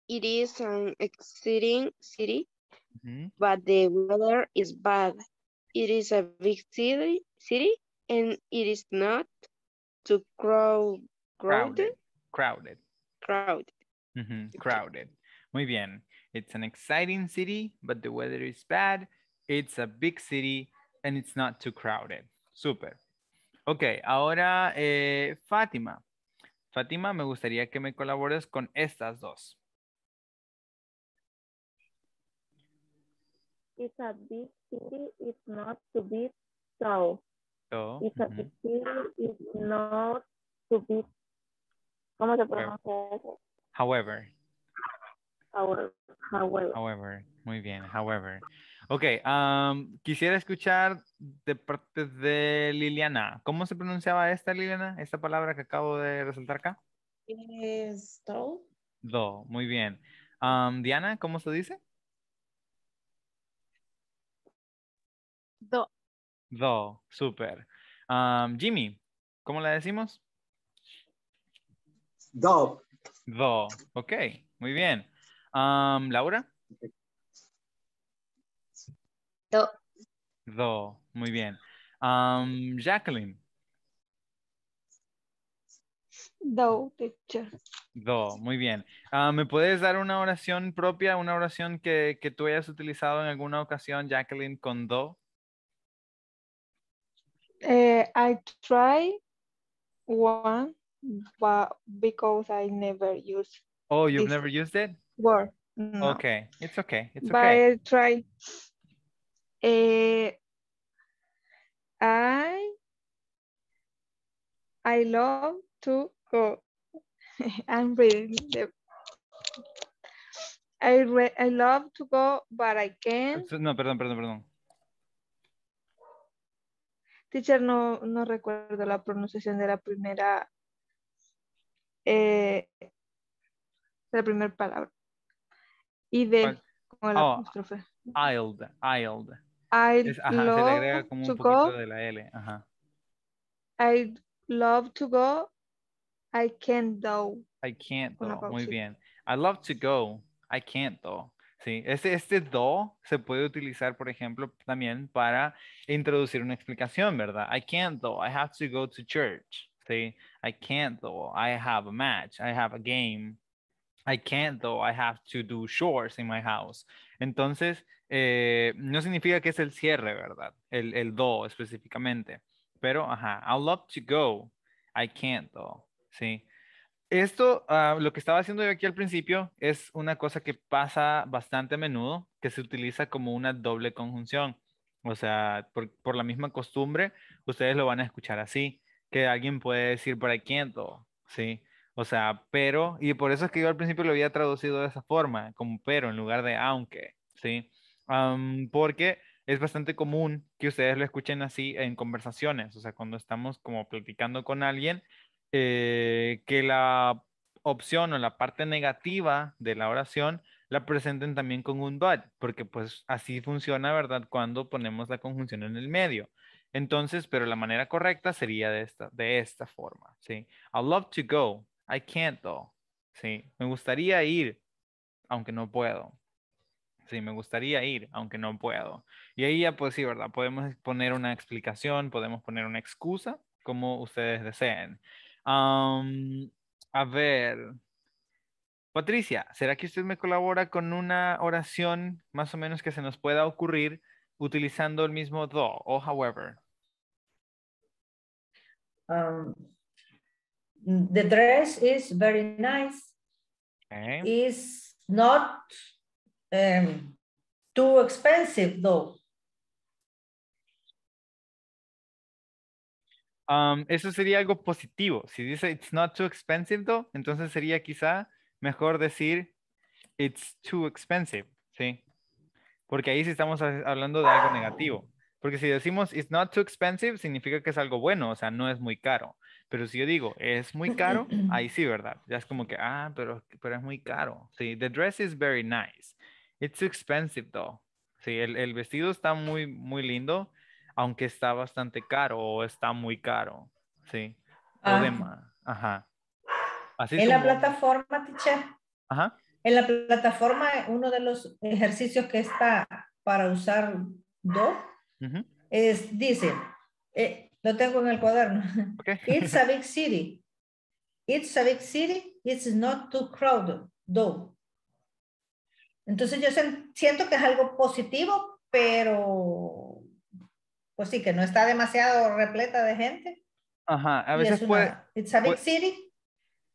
it is an exciting city, but the weather is bad. It is a big city, city, and it is not too crowd, crowded, Crowded. Crowded. crowded. Crowded. Muy bien. It's an exciting city, but the weather is bad. It's a big city and it's not too crowded. Super. Ok, ahora eh, Fátima. Fátima, me gustaría que me colabores con estas dos. It's a big city, it's not too big, so So, it's a ujú. big city, it's not too big. ¿Cómo se pronuncia eso? However, However, however. however, muy bien, however. Ok, am, quisiera escuchar de parte de Liliana. ¿Cómo se pronunciaba esta, Liliana? Esta palabra que acabo de resaltar acá. Is though. Do, muy bien. Diana, ¿cómo se dice? Do, Do, super. Am, Jimmy, ¿cómo la decimos? Dog. Do, ok, muy bien. Laura, Do. do, muy bien. Jacqueline, Do, teacher. do, muy bien. Ah, ¿Me puedes dar una oración propia, una oración que, que tú hayas utilizado en alguna ocasión, Jacqueline, con do? Eh, I try one, but because I never use Oh, you've This- never used it? Word. No. Okay, it's okay, it's But okay. I try. Eh, I I love to go. I'm reading the. I re I love to go, but I can't. No, perdón, perdón, perdón. Teacher, no, no recuerdo la pronunciación de la primera, eh, de la primera palabra. Y de, con la Oh, apóstrofe. Isled, isled. I Es, ajá, se le agrega love como to un poquito go. de la L. Ajá. I love to go. I can't though. I can't Una though. Muy bien. I love to go. I can't though. Sí, este, este do se puede utilizar, por ejemplo, también para introducir una explicación, ¿verdad? I can't though. I have to go to church. See, I can't though. I have a match. I have a game. I can't though. I have to do chores in my house. Entonces, eh, no significa que es el cierre, ¿verdad? El, do específicamente. Pero, ajá, I'd love to go. I can't though. Sí. Esto, ah, lo que estaba haciendo yo aquí al principio, es una cosa que pasa bastante a menudo, que se utiliza como una doble conjunción. O sea, por, por la misma costumbre, ustedes lo van a escuchar así, que alguien puede decir, but I can't though. Sí. O sea, pero, y por eso es que yo al principio lo había traducido de esa forma, como pero en lugar de aunque, ¿sí? Am, porque es bastante común que ustedes lo escuchen así en conversaciones, o sea, cuando estamos como platicando con alguien, eh, que la opción o la parte negativa de la oración la presenten también con un but, porque pues así funciona, ¿verdad? Cuando ponemos la conjunción en el medio. Entonces, pero la manera correcta sería de esta, de esta forma, ¿sí? I'd love to go. I can't though. Sí, me gustaría ir, aunque no puedo. Sí, me gustaría ir, aunque no puedo. Y ahí ya pues sí, ¿verdad? Podemos poner una explicación, podemos poner una excusa, como ustedes deseen. A ver. Patricia, ¿será que usted me colabora con una oración más o menos que se nos pueda ocurrir utilizando el mismo though o however? Um, the dress is very nice. Okay. It's not um, too expensive though. Um, eso sería algo positivo. Si dice it's not too expensive though, entonces sería quizá mejor decir it's too expensive, ¿sí? Porque ahí sí estamos ha- hablando de algo negativo. Porque si decimos it's not too expensive, significa que es algo bueno, o sea, no es muy caro. Pero si yo digo es muy caro, ahí sí, ¿verdad? Ya es como que, ah, pero, pero es muy caro. Sí, the dress is very nice. It's too expensive though. Sí, el, el vestido está muy, muy lindo, aunque está bastante caro o está muy caro. Sí. O Ah. ma- Ajá. Así En la plataforma, teacher, Ajá. en la plataforma, uno de los ejercicios que está para usar ujú, es, dice, eh, lo tengo en el cuaderno, ok. it's a big city. It's a big city, it's not too crowded, though. Entonces yo siento que es algo positivo, pero pues sí, que no está demasiado repleta de gente. Ajá. A veces es puede. una, it's a big puede- city,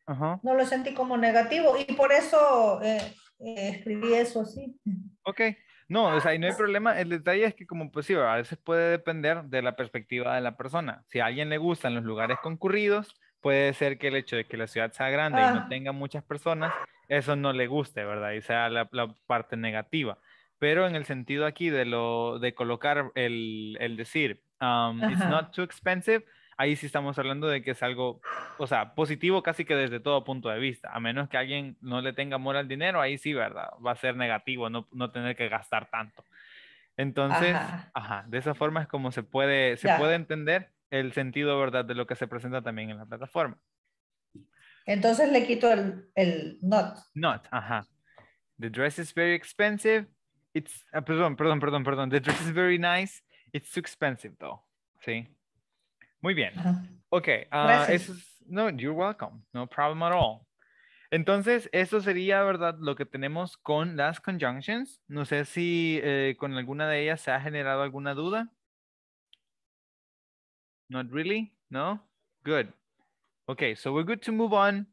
Ajá. no lo sentí como negativo y por eso eh, eh, escribí eso así. Ok, no, o sea, y no hay problema. El detalle es que como pues sí, a veces puede depender de la perspectiva de la persona. Si a alguien le gustan los lugares concurridos, puede ser que el hecho de que la ciudad sea grande y no Ah. tenga muchas personas, eso no le guste, ¿verdad? Y sea la, la parte negativa. Pero en el sentido aquí de lo de colocar el, el decir, um, it's not too expensive, ahí sí estamos hablando de que es algo, o sea, positivo casi que desde todo punto de vista. A menos que alguien no le tenga amor al dinero, ahí sí, ¿verdad? Va a ser negativo no, no tener que gastar tanto. Entonces, Ajá. ajá, de esa forma es como se puede, se Ya. puede entender el sentido, ¿verdad? De lo que se presenta también en la plataforma. Entonces le quito el, el not. Not, ajá. The dress is very expensive. It's, ah, perdón, perdón, perdón, perdón. The dress is very nice. It's too expensive though. Sí. Muy bien. Ajá. Ok, ah, Gracias. eso es, no, you're welcome, no problem at all. Entonces, eso sería, ¿verdad? Lo que tenemos con las conjunctions. No sé si eh, con alguna de ellas se ha generado alguna duda. Not really? No? Good. Okay, so we're good to move on.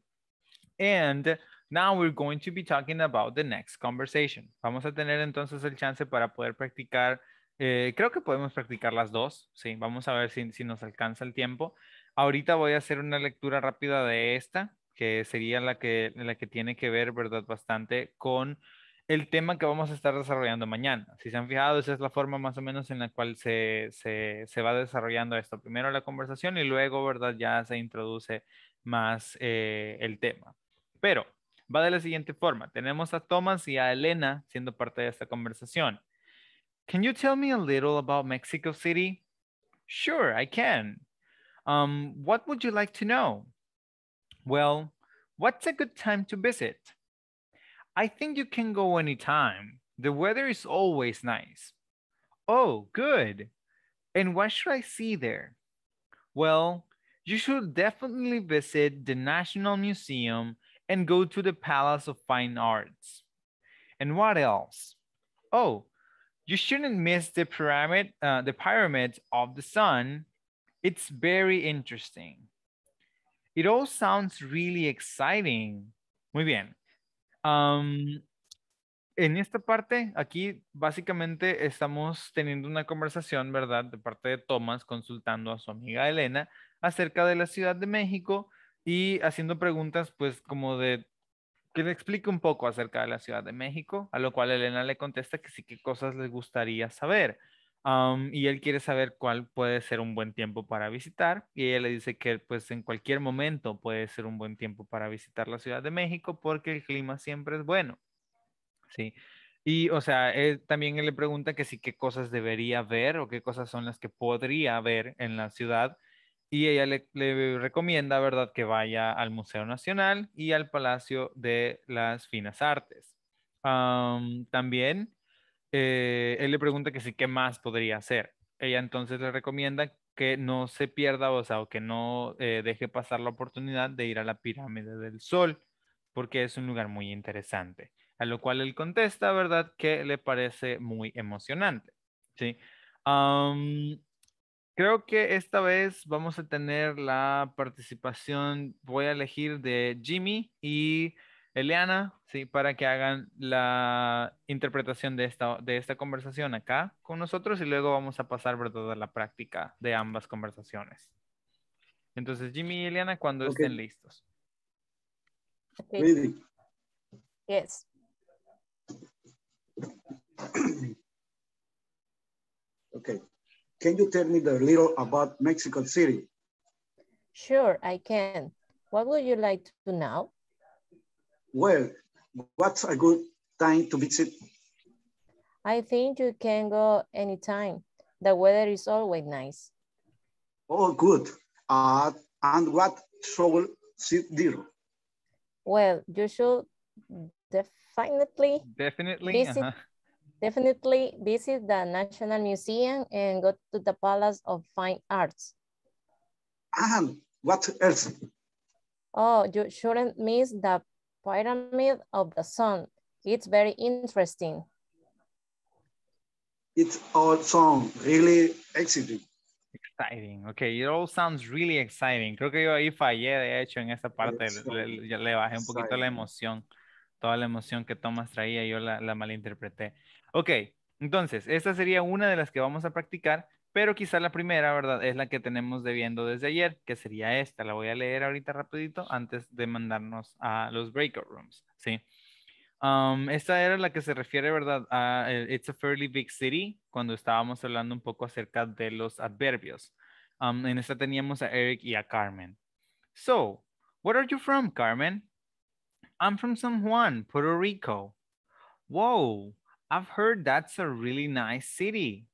And now we're going to be talking about the next conversation. Vamos a tener entonces el chance para poder practicar. Eh, creo que podemos practicar las dos. Sí, vamos a ver si, si nos alcanza el tiempo. Ahorita voy a hacer una lectura rápida de esta, que sería la que, la que tiene que ver, ¿verdad? Bastante con el tema que vamos a estar desarrollando mañana. Si se han fijado, esa es la forma más o menos en la cual se, se, se va desarrollando esto. Primero la conversación y luego, ¿verdad? Ya se introduce más eh, el tema. Pero va de la siguiente forma. Tenemos a Thomas y a Elena siendo parte de esta conversación. Can you tell me a little about Mexico City? Sure, I can. Um, what would you like to know? Well, what's a good time to visit? I think you can go anytime. The weather is always nice. Oh, good. And what should I see there? Well, you should definitely visit the National Museum and go to the Palace of Fine Arts. And what else? Oh, you shouldn't miss the pyramid, uh, the pyramids of the sun. It's very interesting. It all sounds really exciting. Muy bien. Um, en esta parte, aquí básicamente estamos teniendo una conversación, ¿verdad? De parte de Thomas consultando a su amiga Elena acerca de la Ciudad de México y haciendo preguntas pues como de que le explique un poco acerca de la Ciudad de México, a lo cual Elena le contesta que sí, qué cosas le gustaría saber. Y él quiere saber cuál puede ser un buen tiempo para visitar y ella le dice que pues en cualquier momento puede ser un buen tiempo para visitar la Ciudad de México porque el clima siempre es bueno. Sí. Y, o sea, también él le pregunta que sí, qué cosas debería ver o qué cosas son las que podría ver en la ciudad. Y ella le, recomienda, ¿verdad?, que vaya al Museo Nacional y al Palacio de las Finas Artes. Am, también eh, él le pregunta que sí, qué más podría hacer. Ella entonces le recomienda que no se pierda, o sea, o que no eh, deje pasar la oportunidad de ir a la pirámide del Sol, porque es un lugar muy interesante. A lo cual él contesta, ¿verdad? Que le parece muy emocionante. ¿sí? Creo que esta vez vamos a tener la participación, voy a elegir de Jimmy y Eliana, ¿sí? Para que hagan la interpretación de esta, de esta conversación acá con nosotros y luego vamos a pasar, ¿verdad? A la práctica de ambas conversaciones. Entonces, Jimmy y Eliana, cuando estén listos. Okay. Ready. Yes. Okay. Can you tell me a little about Mexico City? Sure, I can. What would you like to know? Well, what's a good time to visit? I think you can go anytime. The weather is always nice. Oh, good. Uh, and what should sit there? Well, you should definitely Definitely. Visit- ajá. Definitely visit the National Museum and go to the Palace of Fine Arts. And what else? Oh, you shouldn't miss the Pyramid of the Sun. It's very interesting. It all sounds really exciting. Exciting. Okay, it all sounds really exciting. Creo que yo ahí fallé, de hecho, en esa parte. Le, bajé un poquito la emoción. Toda la emoción que Thomas traía, yo la, la malinterpreté. Ok, entonces, esta sería una de las que vamos a practicar, pero quizá la primera, ¿verdad? Es la que tenemos debiendo desde ayer, que sería esta. La voy a leer ahorita rapidito antes de mandarnos a los breakout rooms, ¿sí? Um, esta era la que se refiere, ¿verdad? A It's a fairly big city, cuando estábamos hablando un poco acerca de los adverbios. Um, en esta teníamos a Eric y a Carmen. So, where are you from, Carmen? I'm from San Juan, Puerto Rico. Whoa, I've heard that's a really nice city.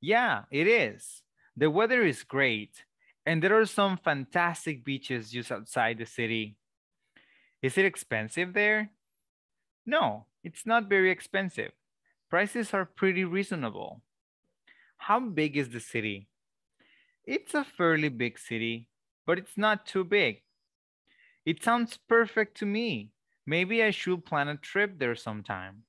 Yeah, it is. The weather is great, and there are some fantastic beaches just outside the city. Is it expensive there? No, it's not very expensive. Prices are pretty reasonable. How big is the city? It's a fairly big city, but it's not too big. It sounds perfect to me. Maybe I should plan a trip there sometime.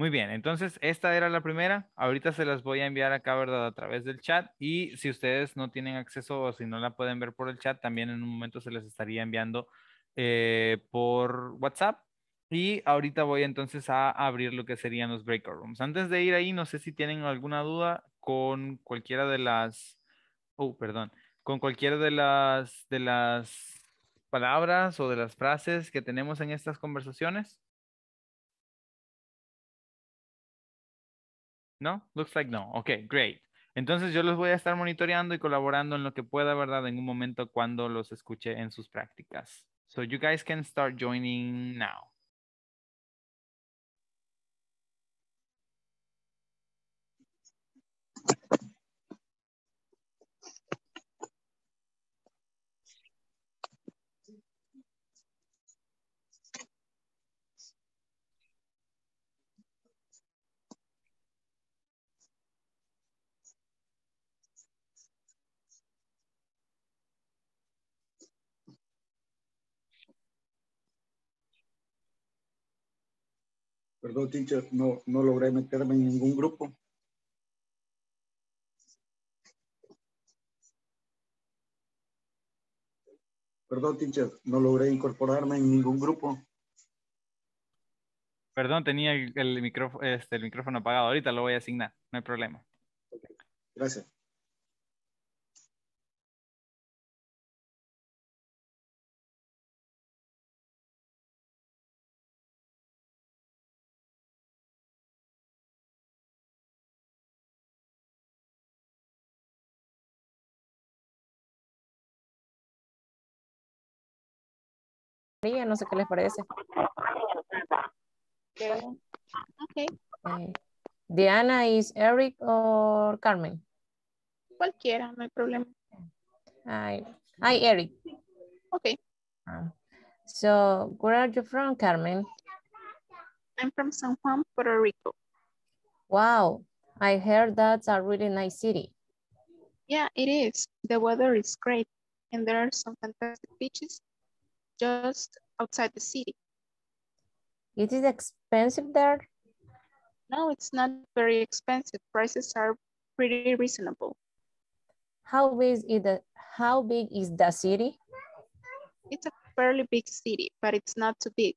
Muy bien, entonces esta era la primera. Ahorita se las voy a enviar acá, ¿verdad? A través del chat. Y si ustedes no tienen acceso o si no la pueden ver por el chat, también en un momento se les estaría enviando eh, por WhatsApp. Y ahorita voy entonces a abrir lo que serían los breakout rooms. Antes de ir ahí, no sé si tienen alguna duda con cualquiera de las... Oh, perdón. Con cualquiera de las, de las palabras o de las frases que tenemos en estas conversaciones. ¿No? Looks like no. Ok, great. Entonces yo los voy a estar monitoreando y colaborando en lo que pueda, ¿verdad? En un momento cuando los escuche en sus prácticas. So you guys can start joining now. Perdón, teacher, no, no logré meterme en ningún grupo. Perdón, teacher, no logré incorporarme en ningún grupo. Perdón, tenía el, el micrófono, este, el micrófono apagado. Ahorita lo voy a asignar, no hay problema. Gracias. No sé qué les parece. Okay. Eh, Diana is Eric or Carmen? Cualquiera, no hay problema. Hi, hi Eric. Okay. Ah. So, where are you from, Carmen? I'm from San Juan, Puerto Rico. Wow, I heard that's a really nice city. Yeah, it is. The weather is great and there are some fantastic beaches just outside the city. It is expensive there? No, it's not very expensive. Prices are pretty reasonable. How big is the how big is the city? It's a fairly big city, but it's not too big.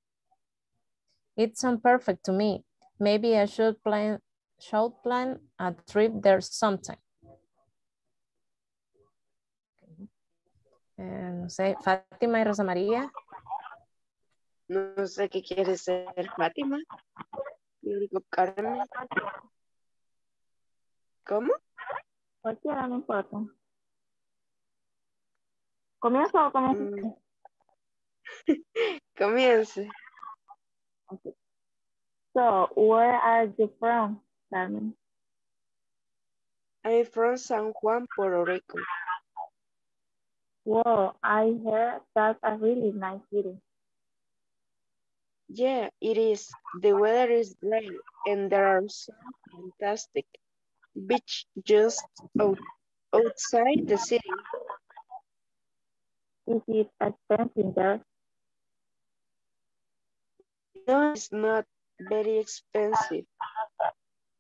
It sounds perfect to me. Maybe I should plan should plan a trip there sometime. Eh, no sé, Fátima y Rosa María. No sé qué quiere ser Fátima. Yo digo Carmen. ¿Cómo? Cualquiera, no importa. ¿Comienzo o comienzo? Mm. Comience. So, where are you from, Carmen? I'm from San Juan, Puerto Rico. Whoa, I heard that's a really nice city. Yeah, it is. The weather is great and there are some fantastic beach just out, outside the city. Is it expensive there? No, it's not very expensive.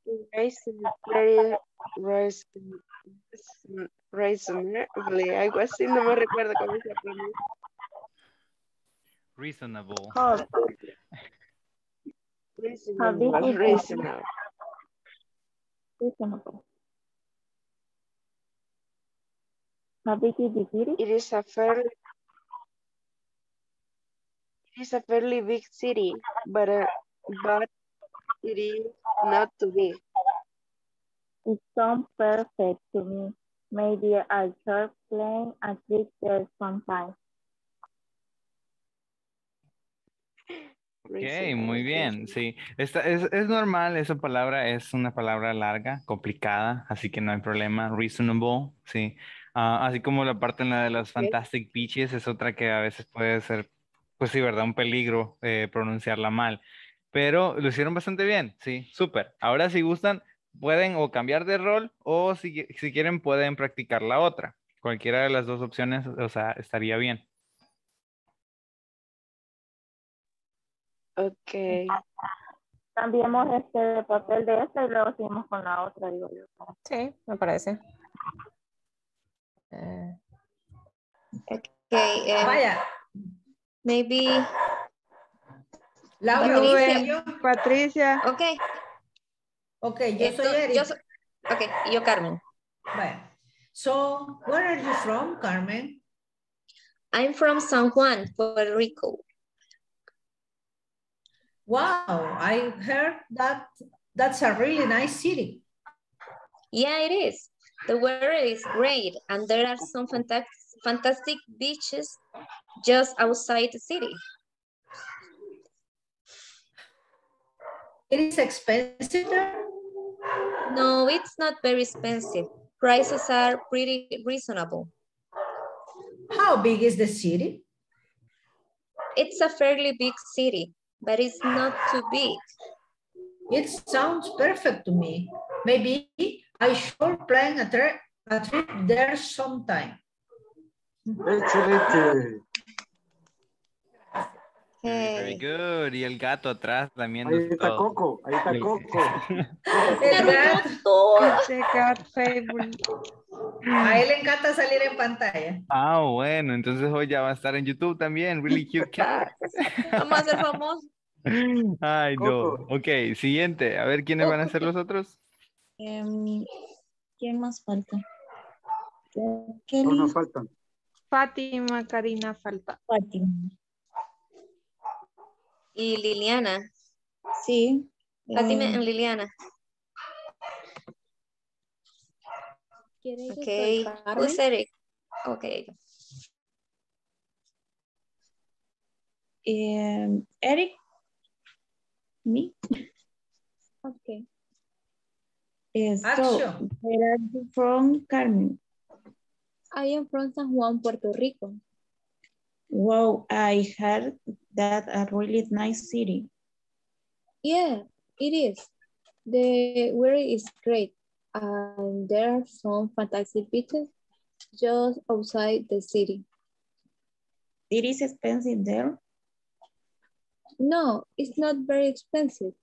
The price is very reason- reasonable, algo así, no me recuerdo cómo se pronuncia. Reasonable. Oh, Reasonable, big reasonable. reasonable. How big is the city? It is a fairly it is a fairly big city, but uh, but it is not too big. It sounds perfect to me. Maybe I should plan a trip there sometime. Ok, muy bien, reasonable. sí. Esta es, es normal, esa palabra es una palabra larga, complicada, así que no hay problema. Reasonable, sí. Ah, así como la parte en la de los fantastic beaches es otra que a veces puede ser, pues sí, ¿verdad? Un peligro eh, pronunciarla mal. Pero lo hicieron bastante bien, sí, súper. Ahora si gustan, pueden o cambiar de rol o si, si quieren pueden practicar la otra. Cualquiera de las dos opciones, o sea, estaría bien. Okay. Cambiemos este papel de este y luego seguimos con la otra, digo yo. Sí, me parece. Eh, Okay, um, Vaya, maybe, Laura, Patricia. Patricia, okay. Ok, yo soy Entonces, Eric. yo soy- okay, yo Carmen. Vaya. So, where are you from, Carmen? I'm from San Juan, Puerto Rico. Wow, I heard that that's a really nice city. Yeah, it is. The weather is great and there are some fantastic, fantastic beaches just outside the city. It is expensive there? No, it's not very expensive. Prices are pretty reasonable. How big is the city? It's a fairly big city, but it's not too big. It sounds perfect to me. Maybe I should plan a, a trip there sometime. Excelente. Very good. Y el gato atrás también. Ahí está Coco, ahí está Coco. El gato, favorite. a él le encanta salir en pantalla. Ah, bueno, entonces hoy ya va a estar en YouTube también. Really cute cat. Vamos a ser famosos. Ay, no. Ok, siguiente. A ver quiénes van a ser los otros. Em, ¿Quién más falta? No Kelly, nos faltan. Fátima, Karina, falta. Fátima. Y Liliana. Sí. Fátima eh, y Liliana. ¿quiere Okay. Who's Eric? Okay. Em, Eric. Me. Okay. Eh, so, Action. where are you from, Carmen? I am from San Juan, Puerto Rico. Wow, I heard that a really nice city. Yeah, it is. The weather is great, and there are some fantastic beaches just outside the city. It is expensive there. No, it's not very expensive.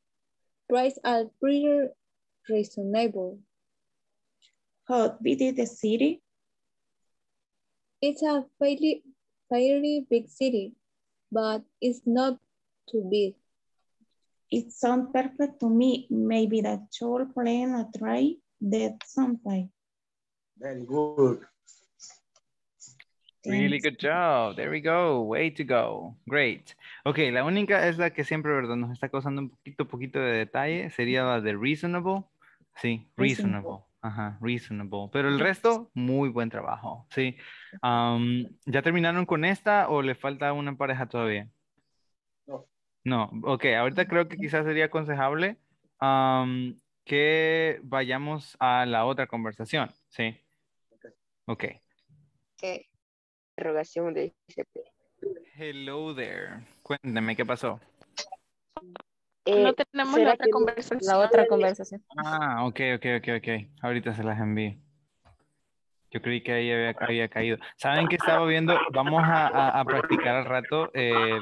Prices are pretty reasonable. How big is the city? It's a fairly, fairly big city, but it's not too big. It sounds perfect to me. Maybe that should plan a try that sometime. Very good. Really good job. There we go. Way to go. Great. Ok, la única es la que siempre, ¿verdad? Nos está causando un poquito, poquito de detalle. Sería la de reasonable. Sí, reasonable. Ajá, reasonable. Pero el resto, muy buen trabajo. Sí. ¿Ya terminaron con esta o le falta una pareja todavía? No. No, ok. Ahorita creo que quizás sería aconsejable que vayamos a la otra conversación. Sí. Ok. ¿Qué? Interrogación de ICP. Hello there. Cuéntame qué pasó. Eh, no tenemos ¿será la otra conversación. La otra conversación. Ah, ok, ok, ok, ok. Ahorita se las envío. Yo creí que ahí había, había caído. ¿Saben qué estaba viendo? Vamos a, a- a practicar al rato el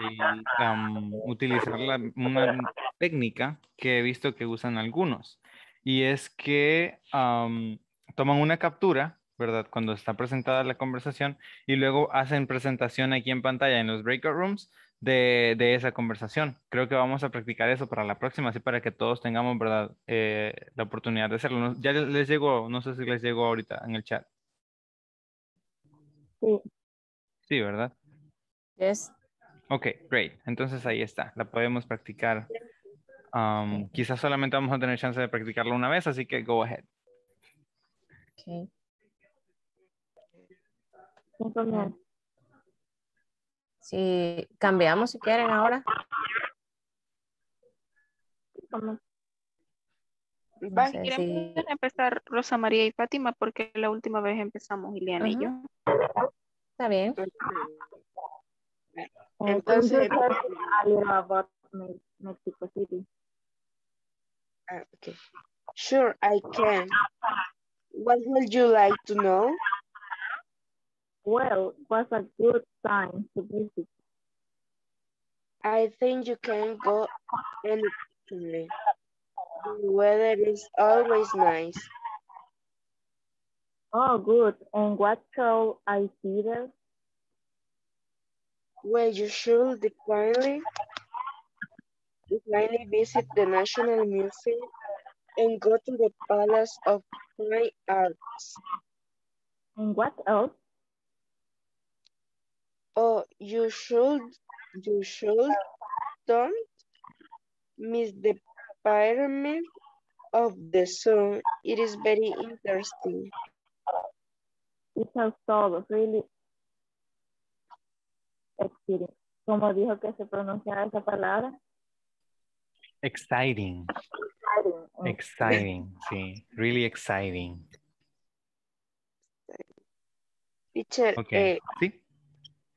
am, utilizar la- una técnica que he visto que usan algunos. Y es que am, toman una captura, ¿verdad? Cuando está presentada la conversación y luego hacen presentación aquí en pantalla en los breakout rooms de, de esa conversación. Creo que vamos a practicar eso para la próxima, así para que todos tengamos, ¿verdad? Eh, la oportunidad de hacerlo. Ya les llegó, no sé si les llegó ahorita en el chat. Sí. Sí, ¿verdad? Yes. Ok, great. Entonces ahí está. La podemos practicar. Um, quizás solamente vamos a tener chance de practicarlo una vez, así que go ahead. Okay. Si cambiamos si quieren ahora. No sé Queremos si- empezar Rosa María y Fátima porque la última vez empezamos Ileana y yo. Está bien. Entonces, Mexico City. ah, okay. Sure, I can. What would you like to know? Well, was a good time to visit. I think you can go anytime. The weather is always nice. Oh, good. And what shall I see there? Well, you should definitely, definitely visit the National Museum and go to the Palace of Fine Arts. And what else? Oh, you should, you should don't miss the pyramid of the sun. It is very interesting. It sounds todo really exciting. Como dijo que se pronunciaba esa palabra. Exciting. Exciting. Exciting. Sí. Really exciting. Teacher, Ok. eh, ¿Sí?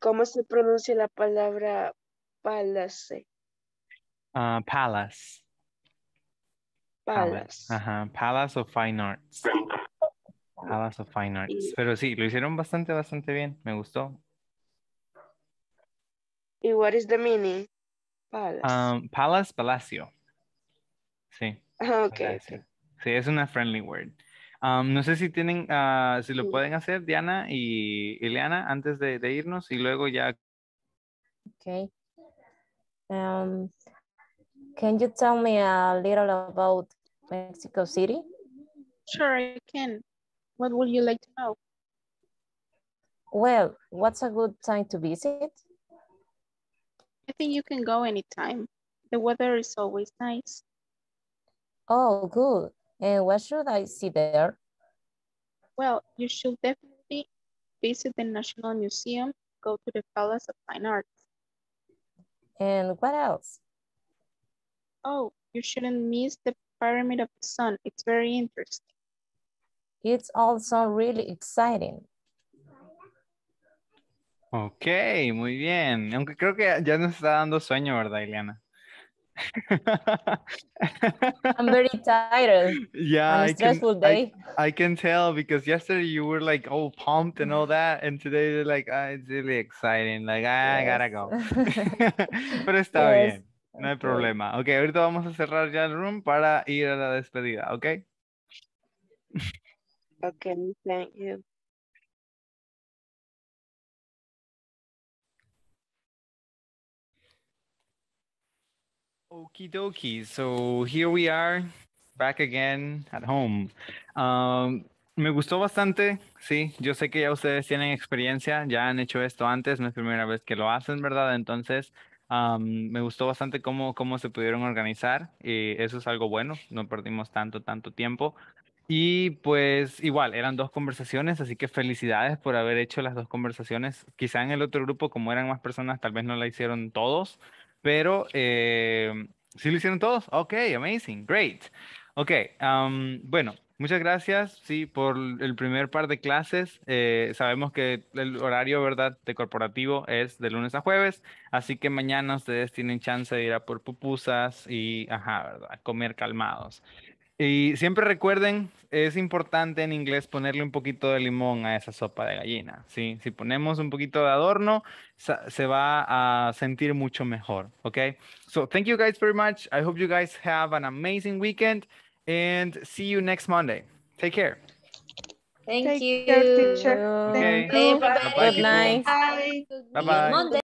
¿Cómo se pronuncia la palabra palace? Ah, palace. Palace. Ajá. Palace of Fine Arts. Palace of Fine Arts. Y- Pero sí, lo hicieron bastante, bastante bien. Me gustó. ¿Y what is the meaning? Palace. Um, palace, palacio. Sí. Ah, ok, palacio. ok. Sí, es una friendly word. Um, no sé si tienen, ah, si lo Sí. pueden hacer Diana y Ileana antes de, de irnos y luego ya. Okay. Um, can you tell me a little about Mexico City? Sure, I can. What would you like to know? Well, what's a good time to visit? I think you can go anytime. The weather is always nice. Oh, good. And what should I see there? Well, you should definitely visit the National Museum, go to the Palace of Fine Arts. And what else? Oh, you shouldn't miss the Pyramid of the Sun. It's very interesting. It's also really exciting. Ok, muy bien. Aunque creo que ya nos está dando sueño, ¿verdad, Ileana? I'm very tired. Yeah, On a I stressful I, day. I can tell because yesterday you were like all pumped and all that, and today you're like, ah, it's really exciting. Like, ah, I gotta go. Pero está Yes, bien, no hay problema. Ok, ahorita vamos a cerrar ya el room para ir a la despedida, ¿ok? Okay, thank you. Okie dokie. So here we are, back again at home. Um, me gustó bastante, sí. Yo sé que ya ustedes tienen experiencia, ya han hecho esto antes, no es primera vez que lo hacen, ¿verdad? Entonces, um, me gustó bastante cómo, cómo se pudieron organizar y eso es algo bueno, no perdimos tanto, tanto tiempo. Y pues igual, eran dos conversaciones, así que felicidades por haber hecho las dos conversaciones. Quizá en el otro grupo, como eran más personas, tal vez no la hicieron todos, pero eh, ¿sí lo hicieron todos? Ok, amazing, great. Ok, um, bueno, muchas gracias, sí, por el primer par de clases. Eh, sabemos que el horario, ¿verdad?, de corporativo es de lunes a jueves, así que mañana ustedes tienen chance de ir a por pupusas y, ajá, ¿verdad?, comer calmados. Y siempre recuerden, es importante en inglés ponerle un poquito de limón a esa sopa de gallina, ¿sí? Si ponemos un poquito de adorno, se va a sentir mucho mejor, ¿ok? So, thank you guys very much. I hope you guys have an amazing weekend and see you next Monday. Take care. Thank Take you. care, teacher. Okay. Thank you. Good people. night. Bye. Bye-bye. Monday.